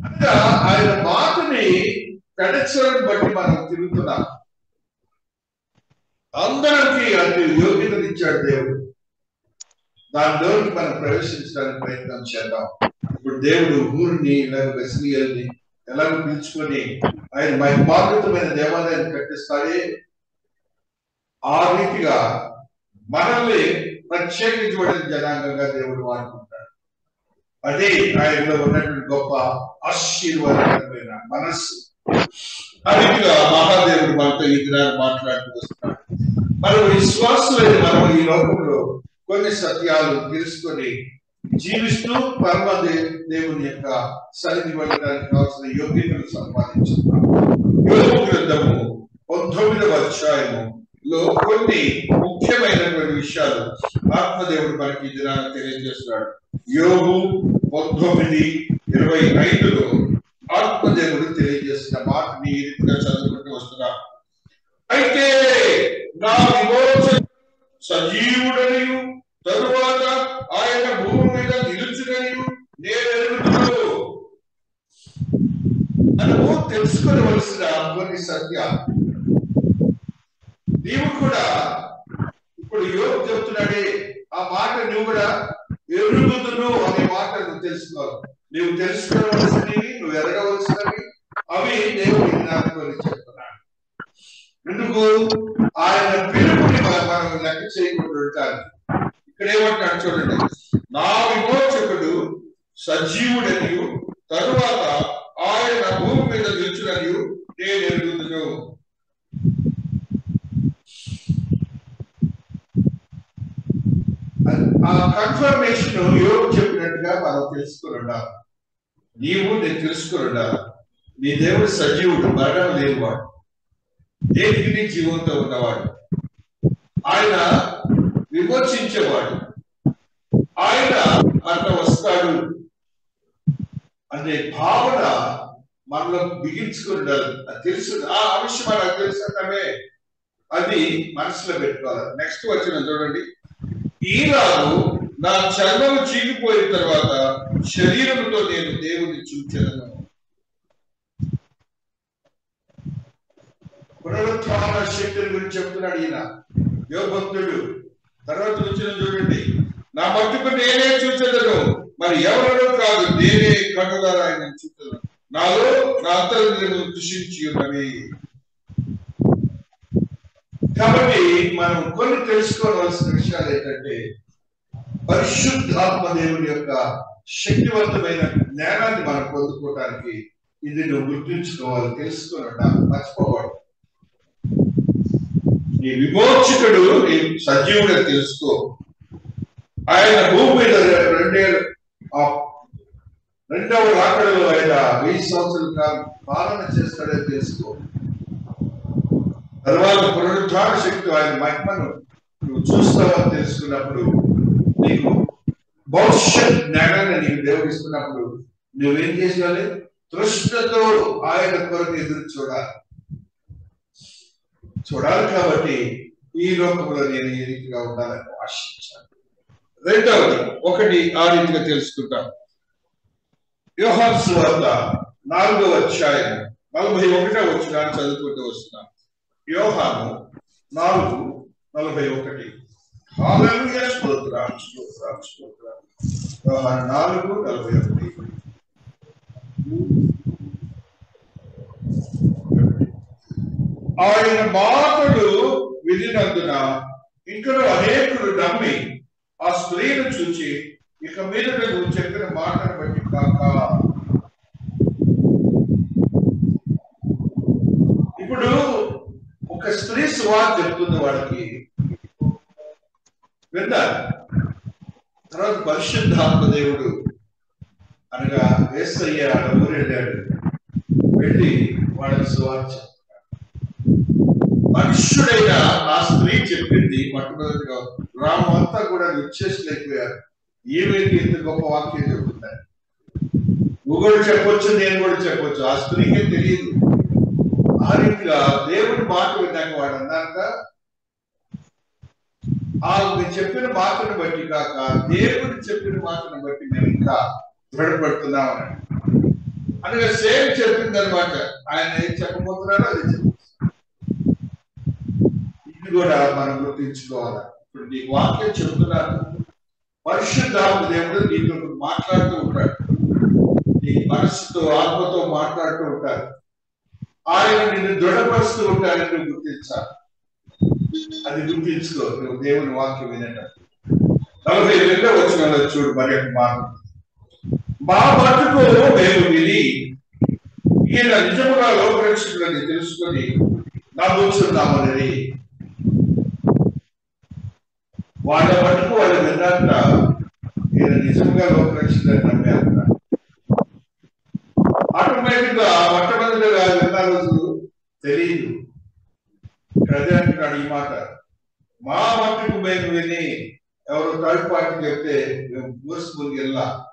అనగా ఆయన మాటని కనెక్షన్ బట్టి మనం తిరుగుతున్నాం. అందరికీ అది యోగ్యతనిచ్చాడు దేవుడు. దానిలోకి మనం ప్రవేశించడానికి ప్రయత్నం చేద్దాం. ఇప్పుడు దేవుడు ఊరిని ఇలాగ వెసిలియల్ని ఎలాగ పిలుచుకొని ఆయన మహిమాకృతమైన దేవాలయాన్ని కట్టిస్తాడే. ఆ రీతిగా మనల్ని ప్రత్యేకించబడిన జనాంగంగా దేవుడు వాడుకుంటాడు. అదే ఆయనలో ఉన్నటువంటి గొప్ప ఆశీర్వాదకరమైన మనస్సు. అదిగా మహాదేవుడు మనతో ఈ దినాన్ని మాట్లాడుతూ వస్తున్నాడు. మనం విశ్వాసులైన మనం ఈ లోకంలో కొన్ని సత్యాలు తెలుసుకొని జీవిస్తూ పరమ దేవుని యొక్క సన్నిధి వెళ్ళడానికి కావాల్సిన యోగ్యతను సంపాదించున్నాం యోగ గ్రంథము పంతొమ్మిదవ అధ్యాయము లో కొన్ని ముఖ్యమైనటువంటి విషయాలు ఆత్మదేవుడు మనకి దినాన్ని తెలియజేస్తున్నాడు. యోగు పంతొమ్మిది ఇరవై ఐదులో ఆత్మదేవుడు తెలియజేసిన మాటని ఈ రీతిగా చదువుకుంటూ వస్తున్నారు అయితే నా విమోచన సజీవుడనియు తరువాత ఆయన భూమి మీద నిలుచుననియు నేను ఎరుగుతున్నాను. మనము తెలుసుకోవలసిన కొన్ని సత్యాలు. నీవు కూడా ఇప్పుడు యోగ చెప్తున్నాడే ఆ మాట నువ్వు కూడా ఎరుగుతును అనే మాట నువ్వు తెలుసుకోవాలి. నువ్వు తెలుసుకోవలసినవి నువ్వు ఎరగవలసినవి అవి దేవుడి జ్ఞాపకం చెప్తున్నాడు ఎందుకు? ఆయన పిలుపుని మనం లెక్క చేయకుండా ఇక్కడ ఏమంటాడు చూడండి. నా విమోచకుడు సజీవుడనియు తరువాత ఆయన భూమి మీద నిల్చుననియు నేను ఎరుగుదును. ఆ కన్ఫర్మేషన్ యోగు చెప్పినట్టుగా మనం తెలుసుకుని నీవు నేను తెలుసుకుని నీ దేవుడు సజీవుడు మరణం లేనివాడు. దేనికి జీవంతో ఉన్నవాడు? ఆయన విమోచించేవాడు. ఆయన అట్లా వస్తాడు. అనే భావన మనలో బిగించుకుని ఉండాలి అది తెలుసు ఆ విషయం మనకు తెలుసమే అది మనసులో పెట్టుకోవాలి. నెక్స్ట్ వచ్చిన చూడండి. ఈనాడు నా చర్మము చీకిపోయిన తర్వాత శరీరంతో నేను దేవుని చూచాను పునరుత్న శక్తిని గురించి చెప్తున్నాడు ఈయన. యోగభక్తుడు తర్వాత వచ్చిన చూడండి. నా మట్టుకు నేనే చూచదను. మరి ఎవరో కాదు నేనే కనుగారు ఆయన చూచదను. నాలో నా అంతర్గతము కృషించి ఉన్నవి కాబట్టి మనం కొన్ని తెలుసుకోవాల్సిన విషయాలు ఏంటంటే పరిశుద్ధాత్మ దేవుని యొక్క శక్తివంతమైన జ్ఞానాన్ని మనం పొందుకోవడానికి ఇది నువ్వు గుర్తుంచుకోవాలి తెలుసుకోవాలంట మర్చిపోవాలి నీ విమోచకుడు నీ సజీవుడు తెలుసుకో. ఆయన భూమి మీద రెండే రెండేళ్ళు రెండవ రాకడలో ఆయన వెయ్యి సంవత్సరాల కాలం పాలన చేస్తాడని తెలుసుకో. తర్వాత పునరుద్ధార శక్తి ఆయన మహిమను నువ్వు చూస్తావని తెలుసుకున్నప్పుడు నీకు భవిష్యత్ జ్ఞానాన్ని నీకు దేవుడిస్తున్నప్పుడు నువ్వేం చేయాలి తృష్ణతో ఆయన కొరకు ఎదురు చూడాలి. చూడాలి కాబట్టి ఈ లోకంలో నేను ఈ రీతిగా ఉండాలని ఆశించాను. రెండవది ఒకటి ఆ రీతిగా తెలుసుకుంటాను వ్యూహం సువార్త నాలుగవ అధ్యాయం నలభై ఒకటో వచ్చిన చదువుకుంటూ వస్తున్నాను యోహాను నాలుగు నలభై ఒకటి. నాలుగు నలభై ఒకటి. ఆయన మాటలు వినినందున ఇంకను అనేకులు నమ్మి ఆ స్త్రీను చూచి ఇక మీద నువ్వు చెప్పిన మాటను బట్టి కాక. ఇప్పుడు ఒక స్త్రీ సువార్త చెప్తుంది వాడికి. విన్నారు? తర్వాత పరిశుద్ధాత్మ దేవుడు అనగా వేసయ్య ఆడ ఊరు వెళ్ళి వాళ్ళకి సువార్త చెప్తున్నాడు. మనుష్యుడైన ఆ స్త్రీ చెప్పింది మొట్టమొదటిగా రాము అంతా కూడా విచ్చేసలేకపోయారు ఏమేంటి ఇంత గొప్ప వాక్యం చెప్తున్నారు నువ్వు కూడా చెప్పొచ్చు నేను కూడా చెప్పొచ్చు. ఆ స్త్రీకే తెలియదు. ఆ రీతిగా దేవుడి మాట విన్నాక వాడు అన్నాక ఆ చెప్పిన మాటను బట్టి కాక దేవుడు చెప్పిన మాటను బట్టి మేము ఇంకా దృఢపడుతున్నామని. అనగా సేమ్ చెప్పింది అనమాట ఆయన ఏం చెప్పబోతున్నారో అది చెప్పి. కూడా మనం గుర్తించుకోవాలి. ఇప్పుడు నీ వాక్యం చెబుతున్నాను. పరిశుద్ధాత్మ దేవుడు నీతో మాట్లాడుతూ ఉంటాడు. నీ మనసుతో ఆత్మతో మాట్లాడుతూ ఉంటారు ఆయన నిన్ను దృఢపరుస్తూ ఉంటాడని నువ్వు గుర్తించాలి. అది గుర్తించుకో. నువ్వు దేవుని వాక్యం వినటం నలభై రెండో వచ్చిన చూడు మరి ఒక మాట. మా మటుకు మేము విని ఈయన నిజముగా లోకరక్షకులని తెలుసుకొని నమ్ముతున్నామని వాళ్ళ మటుకు వాళ్ళు విన్నాక నేను నిజంగా లోకరక్షణ నమ్మారు ఆటోమేటిక్గా మొట్టమొదటిగా విన్న రోజు తెలియదు అదే అంటున్నాడు ఈ మాట. మా మట్టుకు మేము విని ఎవరు థర్డ్ పార్టీ చెప్తే మేము ఫోర్స్ఫుల్ వెళ్ళా.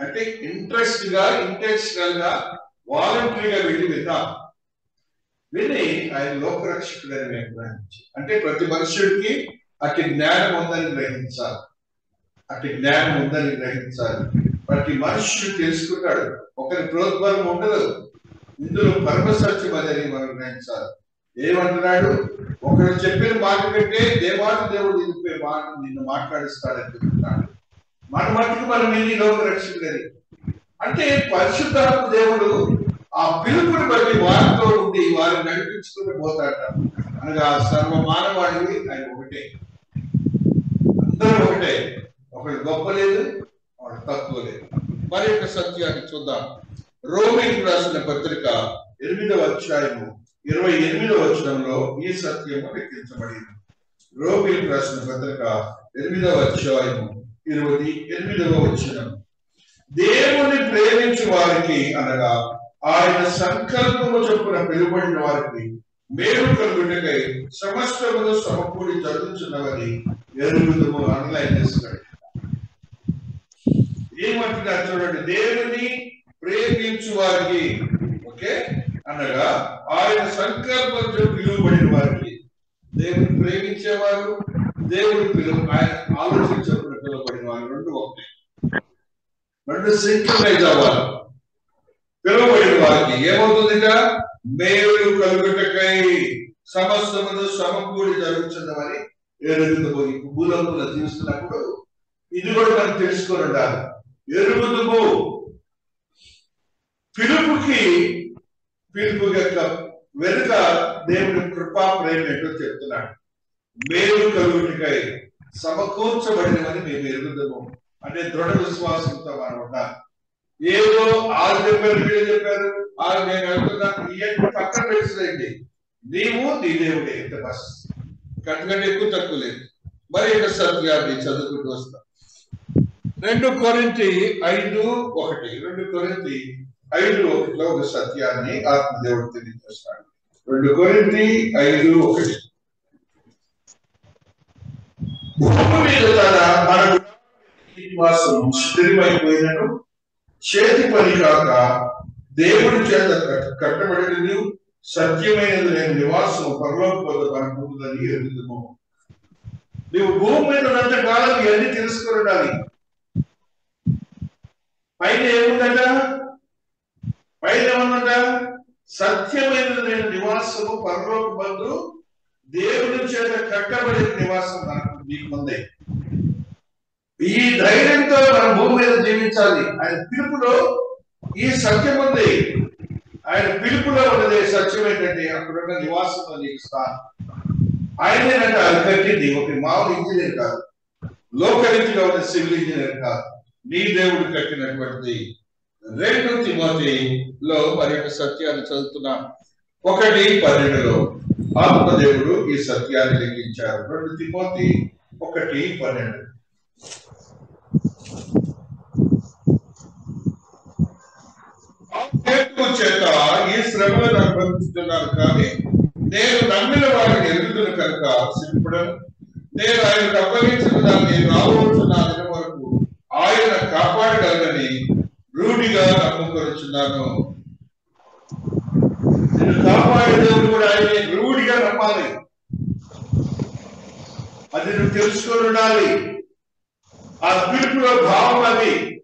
అంటే ఇంట్రెస్ట్గా ఇంటెన్షనల్గా వాలంటరీగా వెళ్ళి విన్నాం. విని ఆయన లోకరక్షకుడని మేము అంటే ప్రతి మనుషుడికి అట్టి జ్ఞానం ఉందని గ్రహించాలి. అట్టి జ్ఞానం ఉందని గ్రహించాలి. ప్రతి మనుష్యుడు తెలుసుకుంటాడు ఒకరి ప్రోద్బలం ఉండదు. ఇందులో పరమ సత్యం అదని మనం గ్రహించాలి. ఏమంటున్నాడు? ఒకరు చెప్పిన మాట కంటే దేవాత దేవుడు నిన్ను మాట నిన్ను మాట్లాడిస్తాడని చెప్తున్నాడు. మన మట్టుకు మనం ఇన్ని లోక రక్షించలేదు. అంటే పరిశుద్ధాత్మ దేవుడు ఆ పిలుపుని బట్టి వారితో ఉండి వారిని నడిపించుకుంటూ పోతాడు అనగా సర్వ మానవాడివి ఆయన ఒకటే. ఇద్దరు ఒకటే. ఒకటి గొప్ప లేదు ఒకటి తక్కువ లేదు. మరి యొక్క సత్యాన్ని చూద్దాం. రోమిన్ రాసిన పత్రిక ఎనిమిదవ అధ్యాయము ఇరవై ఎనిమిదవ వచనంలో ఈ సత్యము లెక్కించబడింది. రోమిన్ రాసిన పత్రిక ఎనిమిదవ అధ్యాయము ఇరవై ఎనిమిదవ వచనం. దేవుని ప్రేమించు వారికి అనగా ఆయన సంకల్పము చొప్పున పిలువబడిన వారికి మేలు కలుగుటకై సమస్తమును సమకూడి చదువుతున్నవని ఎరుగుదము అనలైన్ చేస్తున్నాడు? ఏమంటున్నారు చూడండి దేవుని ప్రేమించు వారికి ఓకే? అనగా ఆయన సంకల్పంతో పిలువబడిన వారికి. దేవుని ప్రేమించేవారు దేవుని పిలువ ఆయన ఆలోచించకుండా పిలువబడిన వారు రెండు ఒకటి. రెండు సింక్రమైజ్ అవ్వాలి. పిలువబడిన వారికి ఏమవుతుందిగా మేలు కలుగుటకై సమస్తమును సమకూడి జరుగుతున్నవని ఈ భూలోకంలో జీవిస్తున్నప్పుడు ఇది కూడా మనం తెలుసుకొని ఉండాలి. ఎరుగుదుము పిలుపుకి పిలుపు యొక్క వెనుక దేవుని కృపా ప్రేమ ఏంటో చెప్తున్నాడు. మేలు కలుగుటికై సమకూర్చబడినవని మేము ఎరుగుతాము అనే దృఢ విశ్వాసంతో మనం ఉండాలి. ఏదో ఆరు చెప్పారు వీళ్ళు చెప్పారు. నేను వెళ్తున్నాను ఇవన్నీ పక్కన పెట్టండి నీవు నీ దేవుడే ఇంత బస్. కట్టుకంటే ఎక్కువ తక్కువ లేదు. మరి యొక్క గారిని చదువుకుంటూ వస్తాం. రెండు కొరింతి ఐదు ఒకటి. రెండు కొరింతి ఐదు ఒకటిలో ఒక సత్యాన్ని ఆత్మదేవుడు తెలియజేస్తాడు. రెండు కొరింతి ఐదు ఒకటి. భూమి మీద తన మన నివాసం స్థిరమైపోయినను చేతి పని కాక దేవుడి చేత కట్టబడినది సత్యమైనది నేను నివాసం పరలోకపోతే అనుకుంటుందని ఎదుగుతాము నువ్వు భూమి మీద ఉన్నంత కాలం ఇవన్నీ తెలుసుకుని ఉండాలి. పైన ఏముందట? పైన ఏముందట? సత్యమైనది నేను నివాసము పరలోక బంధు దేవుని చేత కట్టబడిన నివాసం నాకు నీకు ఉంది. ఈ ధైర్యంతో మనం భూమి మీద జీవించాలి. ఆయన పిలుపులో ఈ సత్యం ఉంది. ఆయన పిలుపులో ఉన్నది సత్యం ఏంటంటే అక్కడున్న నివాసంలో నీకు స్థానం. ఆయనేనంటే అది కట్టింది ఒక మామూలు ఇంజనీర్ కాదు. లోకరీతిగా ఉన్న సివిల్ ఇంజనీర్ కాదు. నీ దేవుడు కట్టినటువంటి రెండు తిమోతిలో మరి ఒక సత్యాన్ని చదువుతున్నాం. ఒకటి పన్నెండులో ఆత్మదేవుడు ఈ సత్యాన్ని లెక్కించారు రెండు తిమోతి ఒకటి పన్నెండు. హేతువు చేత ఈ శ్రమలను అనుభవిస్తున్నాను కానీ నేను నమ్మిన వారిని ఎదుగుతున్న కనుక సిద్ధపడను నేను ఆయన అప్పగించిన దాన్ని రాబోతున్న దినం వరకు ఆయన కాపాడగలని రూఢిగా నమ్ముకొనుచున్నాను. నేను కాపాడే దేవుడు కూడా ఆయన రూఢిగా నమ్మాలి. అది నువ్వు తెలుసుకొని ఉండాలి. ఆ పిలుపులో భావం అది.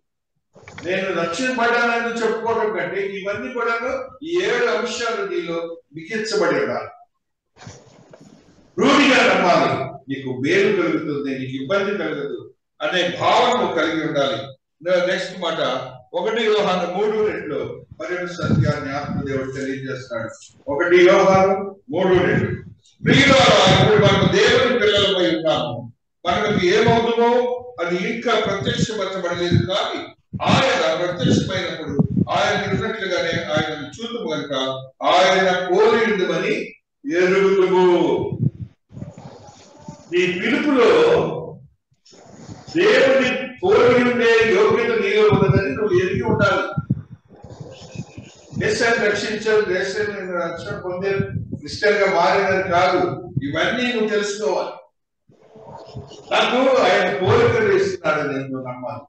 నేను రక్షింపడాలని చెప్పుకోవడం కంటే ఇవన్నీ కూడా ఈ ఏడు అంశాలు నీలో మిగించబడి ఉండాలి. రూఢిగా నమ్మాలి. నీకు మేలు కలుగుతుంది నీకు ఇబ్బంది కలగదు అనే భావన కలిగి ఉండాలి. నెక్స్ట్ మాట. ఒకటి వ్యవహారం మూడు రెండు మరొక సత్యాన్ని ఆత్మదేవుడు తెలియజేస్తాడు. ఒకటి వ్యవహారం మూడు రెండు. ఇప్పుడు మనకు దేవుని పిల్లలపై ఉన్నాము. మనకు ఏమవుతుందో అది ఇంకా ప్రత్యక్షపరచబడలేదు కానీ ఆయన ప్రత్యక్షమైనప్పుడు ఆయన ఉన్నట్లుగానే ఆయన చూద్దాం కనుక ఆయన కోరి ఉందమని ఎరుగుతుము నీ పిలుపులో దేవుని కోరి ఉండే యోగ్యత నీలో ఉన్నదని నువ్వు ఎరిగి ఉండాలి. దేశాన్ని రక్షించారు దేశాన్ని రక్షణ పొందారు క్రిస్టియన్గా మారినది కాదు. ఇవన్నీ నువ్వు తెలుసుకోవాలి. నాకు ఆయన కోరికలు ఇస్తున్నాడు నేను నమ్మాలి.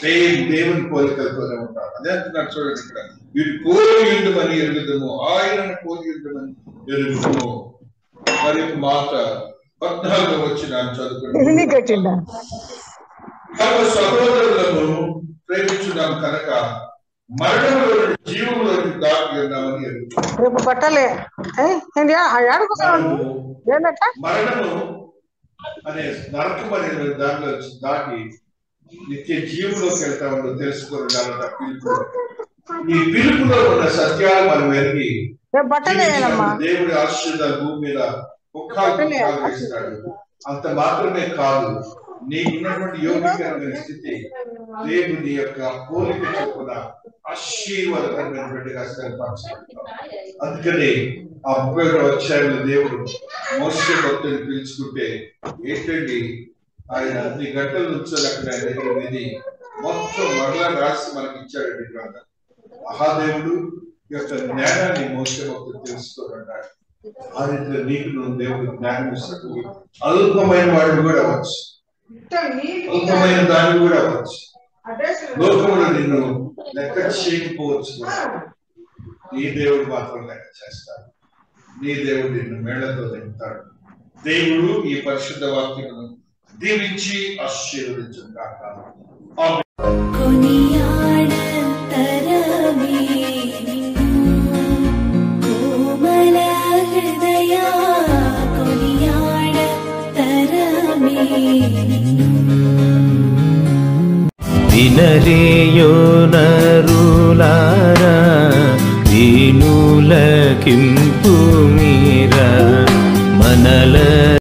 సేమ్ దేవుని కోరికలతోనే ఉంటాడు అదే అంటున్నాడు చూడండి ఇక్కడ. వీడు కోరి ఉండమని ఎరుగుదము ఆయనను కోరి ఉండమని ఎరుగుదము. మరి మాట పద్నాలుగు వచ్చిన తమ సహోదరులను ప్రేమించున్నాం కనుక మరణంలో జీవంలో దాటి ఉన్నామని రేపు ఏంటంట మరణము అనే నరకం అనే దాంట్లో దాటి నిత్య జీవులోకి వెళ్తా ఉండదు తెలుసుకోవడం పిలుపు ఈ పిలుపులో ఉన్న సత్యాలు మనం ఎరిగి దేవుడి ఆశీర్వాదాలు భూమి మీద వేస్తాడు. అంత మాత్రమే కాదు నీకున్నటువంటి యోగ్యకరమైన స్థితి. దేవుని యొక్క పోలిక చొప్పున ఆశీర్వాదకరమైనటువంటిగా స్థిరపరచబడతాం అందుకని ఆ ముప్పై అధ్యాయంలో దేవుడు మోసే భక్తుని పిలుచుకుంటే ఏంటండి? ఆయన అన్ని గంటల నుంచి అక్కడ ఆయన దగ్గర విని మొత్తం మరలా రాసి మనకి ఇచ్చాడండి గ్రంథం మహాదేవుడు యొక్క జ్ఞానాన్ని మోసే తెలుసుకోనన్నాడు ఆ రీతిలో నీకు నువ్వు దేవుడు జ్ఞానం ఇస్తాడు. అల్పమైన వాడు కూడా అవ్వచ్చు. అల్పమైన దాన్ని కూడా అవ్వచ్చు. లోకంలో నిన్ను లెక్క చేయకపోవచ్చు నీ దేవుడు మాత్రం లెక్క చేస్తాడు. నీ దేవుడు నిన్ను మేళ్ళతో నింపుతాడు. దేవుడు ఈ పరిశుద్ధ వాక్యమును దీవించి ఆశీర్వదించును కాక ఆమేన్. కొనియాడ తరమే నిన్ను